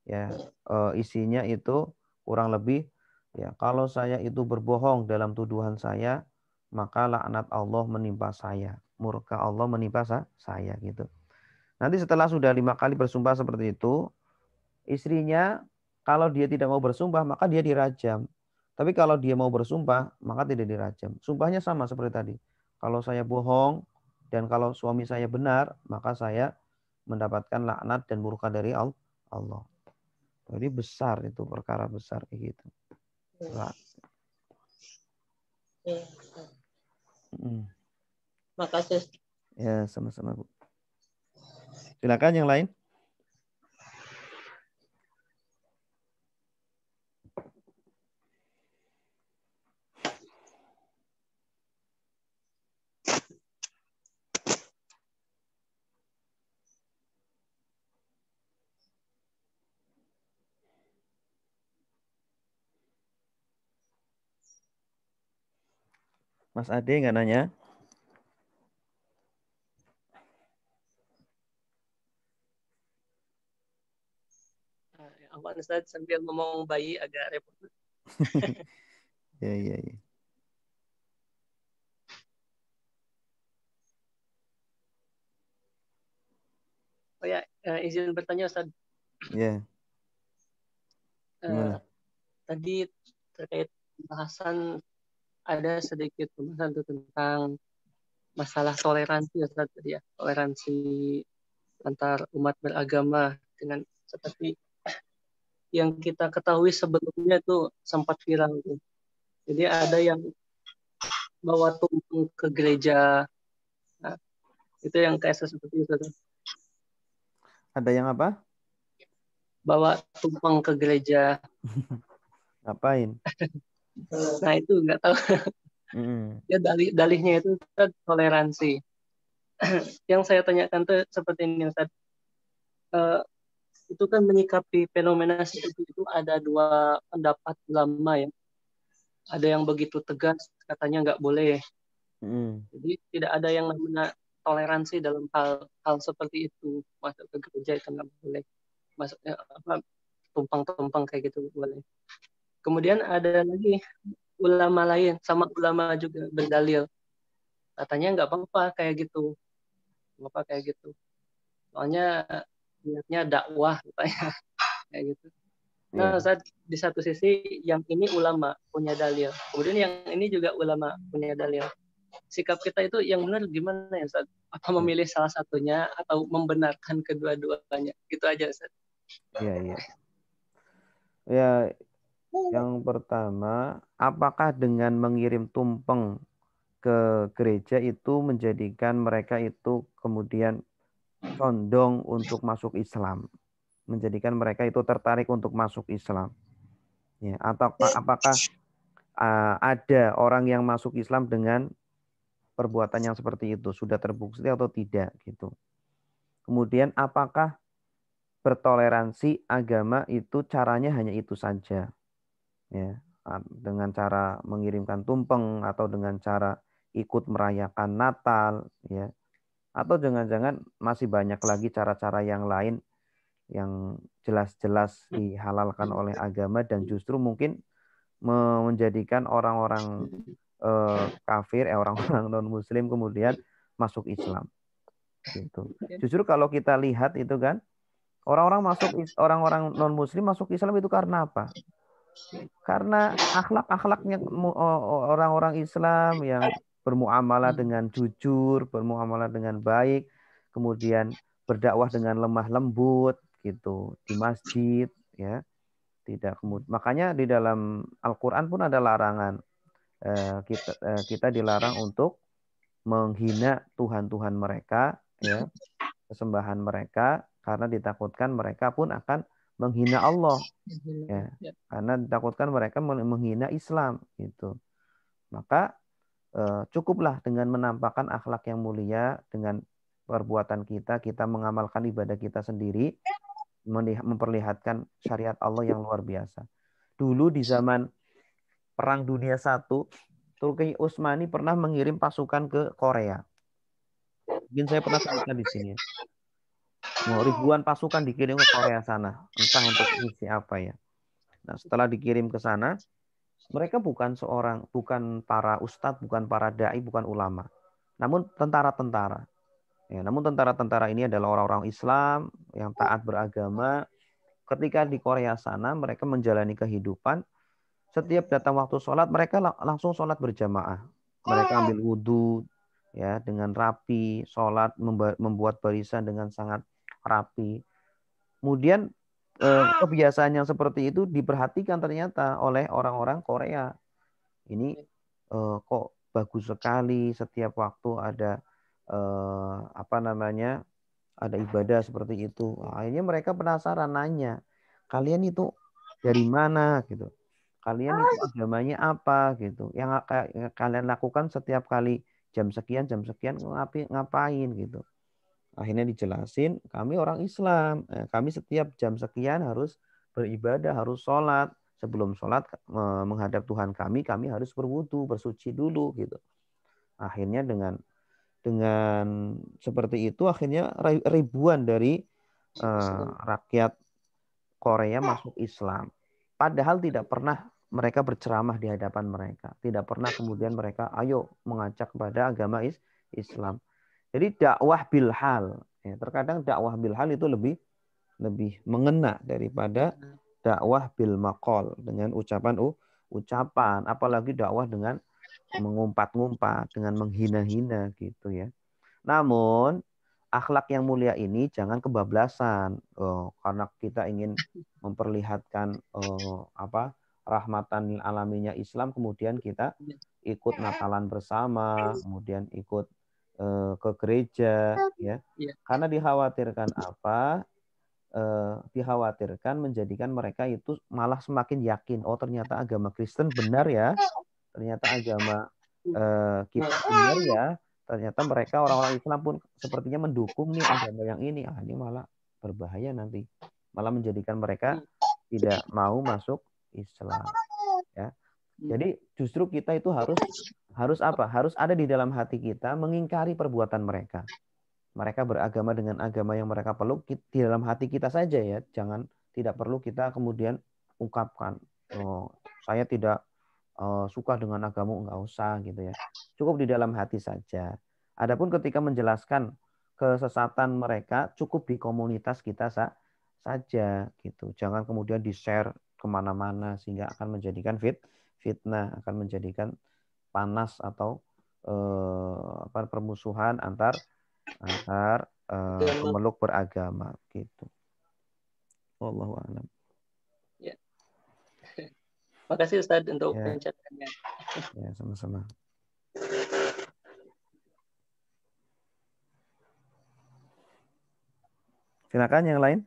Ya uh, isinya itu kurang lebih ya kalau saya itu berbohong dalam tuduhan saya maka laknat Allah menimpa saya murka Allah menimpa saya gitu. Nanti setelah sudah lima kali bersumpah seperti itu istrinya kalau dia tidak mau bersumpah maka dia dirajam. Tapi kalau dia mau bersumpah maka tidak dirajam. Sumpahnya sama seperti tadi. Kalau saya bohong dan kalau suami saya benar maka saya mendapatkan laknat dan murka dari Allah. Jadi besar itu perkara besar kayak gitu. Ya. Hmm. Makasih. Ya, sama-sama, Bu. Silakan yang lain. Mas Ade nggak nanya? Awan Ustaz sambil ngomong bayi agak repot. ya, ya, ya. Oh ya, uh, izin bertanya Ustaz. Ya. Uh, tadi terkait bahasan ada sedikit pembahasan tentang masalah toleransi Ustaz ya toleransi antar umat beragama dengan seperti yang kita ketahui sebelumnya itu sempat viral tuh. Jadi ada yang bawa tumpeng ke gereja. Nah, itu yang kayak seperti itu. Tuh. Ada yang apa? Bawa tumpeng ke gereja. Ngapain? Nah itu nggak tahu. Mm. Ya dalih dalihnya itu toleransi. yang saya tanyakan tuh seperti ini Ustaz. Uh, itu kan menyikapi fenomena seperti itu ada dua pendapat ulama ya. Ada yang begitu tegas katanya nggak boleh. Mm. Jadi tidak ada yang namanya toleransi dalam hal hal seperti itu masuk ke gereja itu nggak boleh masuknya apa tumpang-tumpang kayak gitu boleh kemudian ada lagi ulama lain sama ulama juga berdalil katanya nggak apa-apa kayak gitu nggak apa kayak gitu soalnya niatnya dakwah katanya kayak gitu nah yeah. saat di satu sisi yang ini ulama punya dalil kemudian yang ini juga ulama punya dalil sikap kita itu yang benar gimana ya Ustaz? Apa memilih salah satunya atau membenarkan kedua-duanya? Gitu aja Ustaz. Iya, iya. Ya, yang pertama, apakah dengan mengirim tumpeng ke gereja itu menjadikan mereka itu kemudian condong untuk masuk Islam, menjadikan mereka itu tertarik untuk masuk Islam. Ya, atau apakah uh, ada orang yang masuk Islam dengan perbuatan yang seperti itu sudah terbukti atau tidak gitu. Kemudian apakah bertoleransi agama itu caranya hanya itu saja? Ya, dengan cara mengirimkan tumpeng atau dengan cara ikut merayakan Natal ya. Atau jangan-jangan masih banyak lagi cara-cara yang lain yang jelas-jelas dihalalkan oleh agama dan justru mungkin menjadikan orang-orang eh, kafir, eh, orang-orang non Muslim kemudian masuk Islam. Gitu. Justru kalau kita lihat itu kan orang-orang masuk orang-orang non Muslim masuk Islam itu karena apa? Karena akhlak-akhlaknya orang-orang Islam yang bermuamalah dengan jujur, bermuamalah dengan baik, kemudian berdakwah dengan lemah lembut gitu di masjid ya. Tidak kemudian makanya di dalam Al-Qur'an pun ada larangan Eh, kita eh, kita dilarang untuk menghina Tuhan-Tuhan mereka ya kesembahan mereka karena ditakutkan mereka pun akan menghina Allah ya, ya. karena ditakutkan mereka menghina Islam itu maka cukuplah dengan menampakkan akhlak yang mulia dengan perbuatan kita kita mengamalkan ibadah kita sendiri memperlihatkan syariat Allah yang luar biasa dulu di zaman Perang Dunia Satu, Turki Utsmani pernah mengirim pasukan ke Korea. Mungkin saya pernah cerita di sini. Mau ribuan pasukan dikirim ke Korea sana, entah untuk misi apa ya. Nah, setelah dikirim ke sana, mereka bukan seorang, bukan para ustadz, bukan para dai, bukan ulama, namun tentara-tentara. Ya, namun tentara-tentara ini adalah orang-orang Islam yang taat beragama. Ketika di Korea sana, mereka menjalani kehidupan setiap datang waktu sholat mereka langsung sholat berjamaah. Mereka ambil wudhu ya dengan rapi, sholat membuat barisan dengan sangat rapi. Kemudian eh, kebiasaan yang seperti itu diperhatikan ternyata oleh orang-orang Korea. Ini eh, kok bagus sekali setiap waktu ada eh, apa namanya ada ibadah seperti itu. Akhirnya mereka penasaran nanya, kalian itu dari mana? Gitu. Kalian itu agamanya apa? Gitu. Yang kalian lakukan setiap kali jam sekian jam sekian ngapain ngapain? Gitu akhirnya dijelasin kami orang Islam. Eh, kami setiap jam sekian harus beribadah harus sholat. Sebelum sholat menghadap Tuhan kami kami harus berwudu bersuci dulu gitu. Akhirnya dengan dengan seperti itu akhirnya ribuan dari uh, rakyat Korea masuk Islam. Padahal tidak pernah mereka berceramah di hadapan mereka. Tidak pernah kemudian mereka ayo mengajak kepada agama Islam. Jadi dakwah bilhal. Ya, terkadang dakwah bilhal itu lebih lebih mengena daripada dakwah bil makol dengan ucapan uh, ucapan, apalagi dakwah dengan mengumpat-ngumpat, dengan menghina-hina gitu ya. Namun akhlak yang mulia ini jangan kebablasan oh, karena kita ingin memperlihatkan oh, apa rahmatan alaminya Islam kemudian kita iya. ikut Natalan bersama kemudian ikut uh, ke gereja ya. Iya. karena dikhawatirkan apa? Uh, dikhawatirkan menjadikan mereka itu malah semakin yakin oh ternyata agama Kristen benar ya. Ternyata agama uh, kita dengar ya. Ternyata mereka orang-orang Islam pun sepertinya mendukung nih agama yang ini. Ah ini malah berbahaya nanti. Malah menjadikan mereka tidak mau masuk Islam ya. Jadi justru kita itu harus harus apa? Harus ada di dalam hati kita mengingkari perbuatan mereka. Mereka beragama dengan agama yang mereka peluk di dalam hati kita saja ya. Jangan tidak perlu kita kemudian ungkapkan oh saya tidak uh, suka dengan agama nggak usah gitu ya. Cukup di dalam hati saja. Adapun ketika menjelaskan kesesatan mereka cukup di komunitas kita sa saja gitu. Jangan kemudian di share ke mana-mana sehingga akan menjadikan fit fitnah akan menjadikan panas atau uh, apa permusuhan antar antar uh, pemeluk beragama gitu. Wallahu a'lam. Ya. Makasih Ustaz untuk ya. pencatatannya. Ya, sama-sama. Silakan yang lain.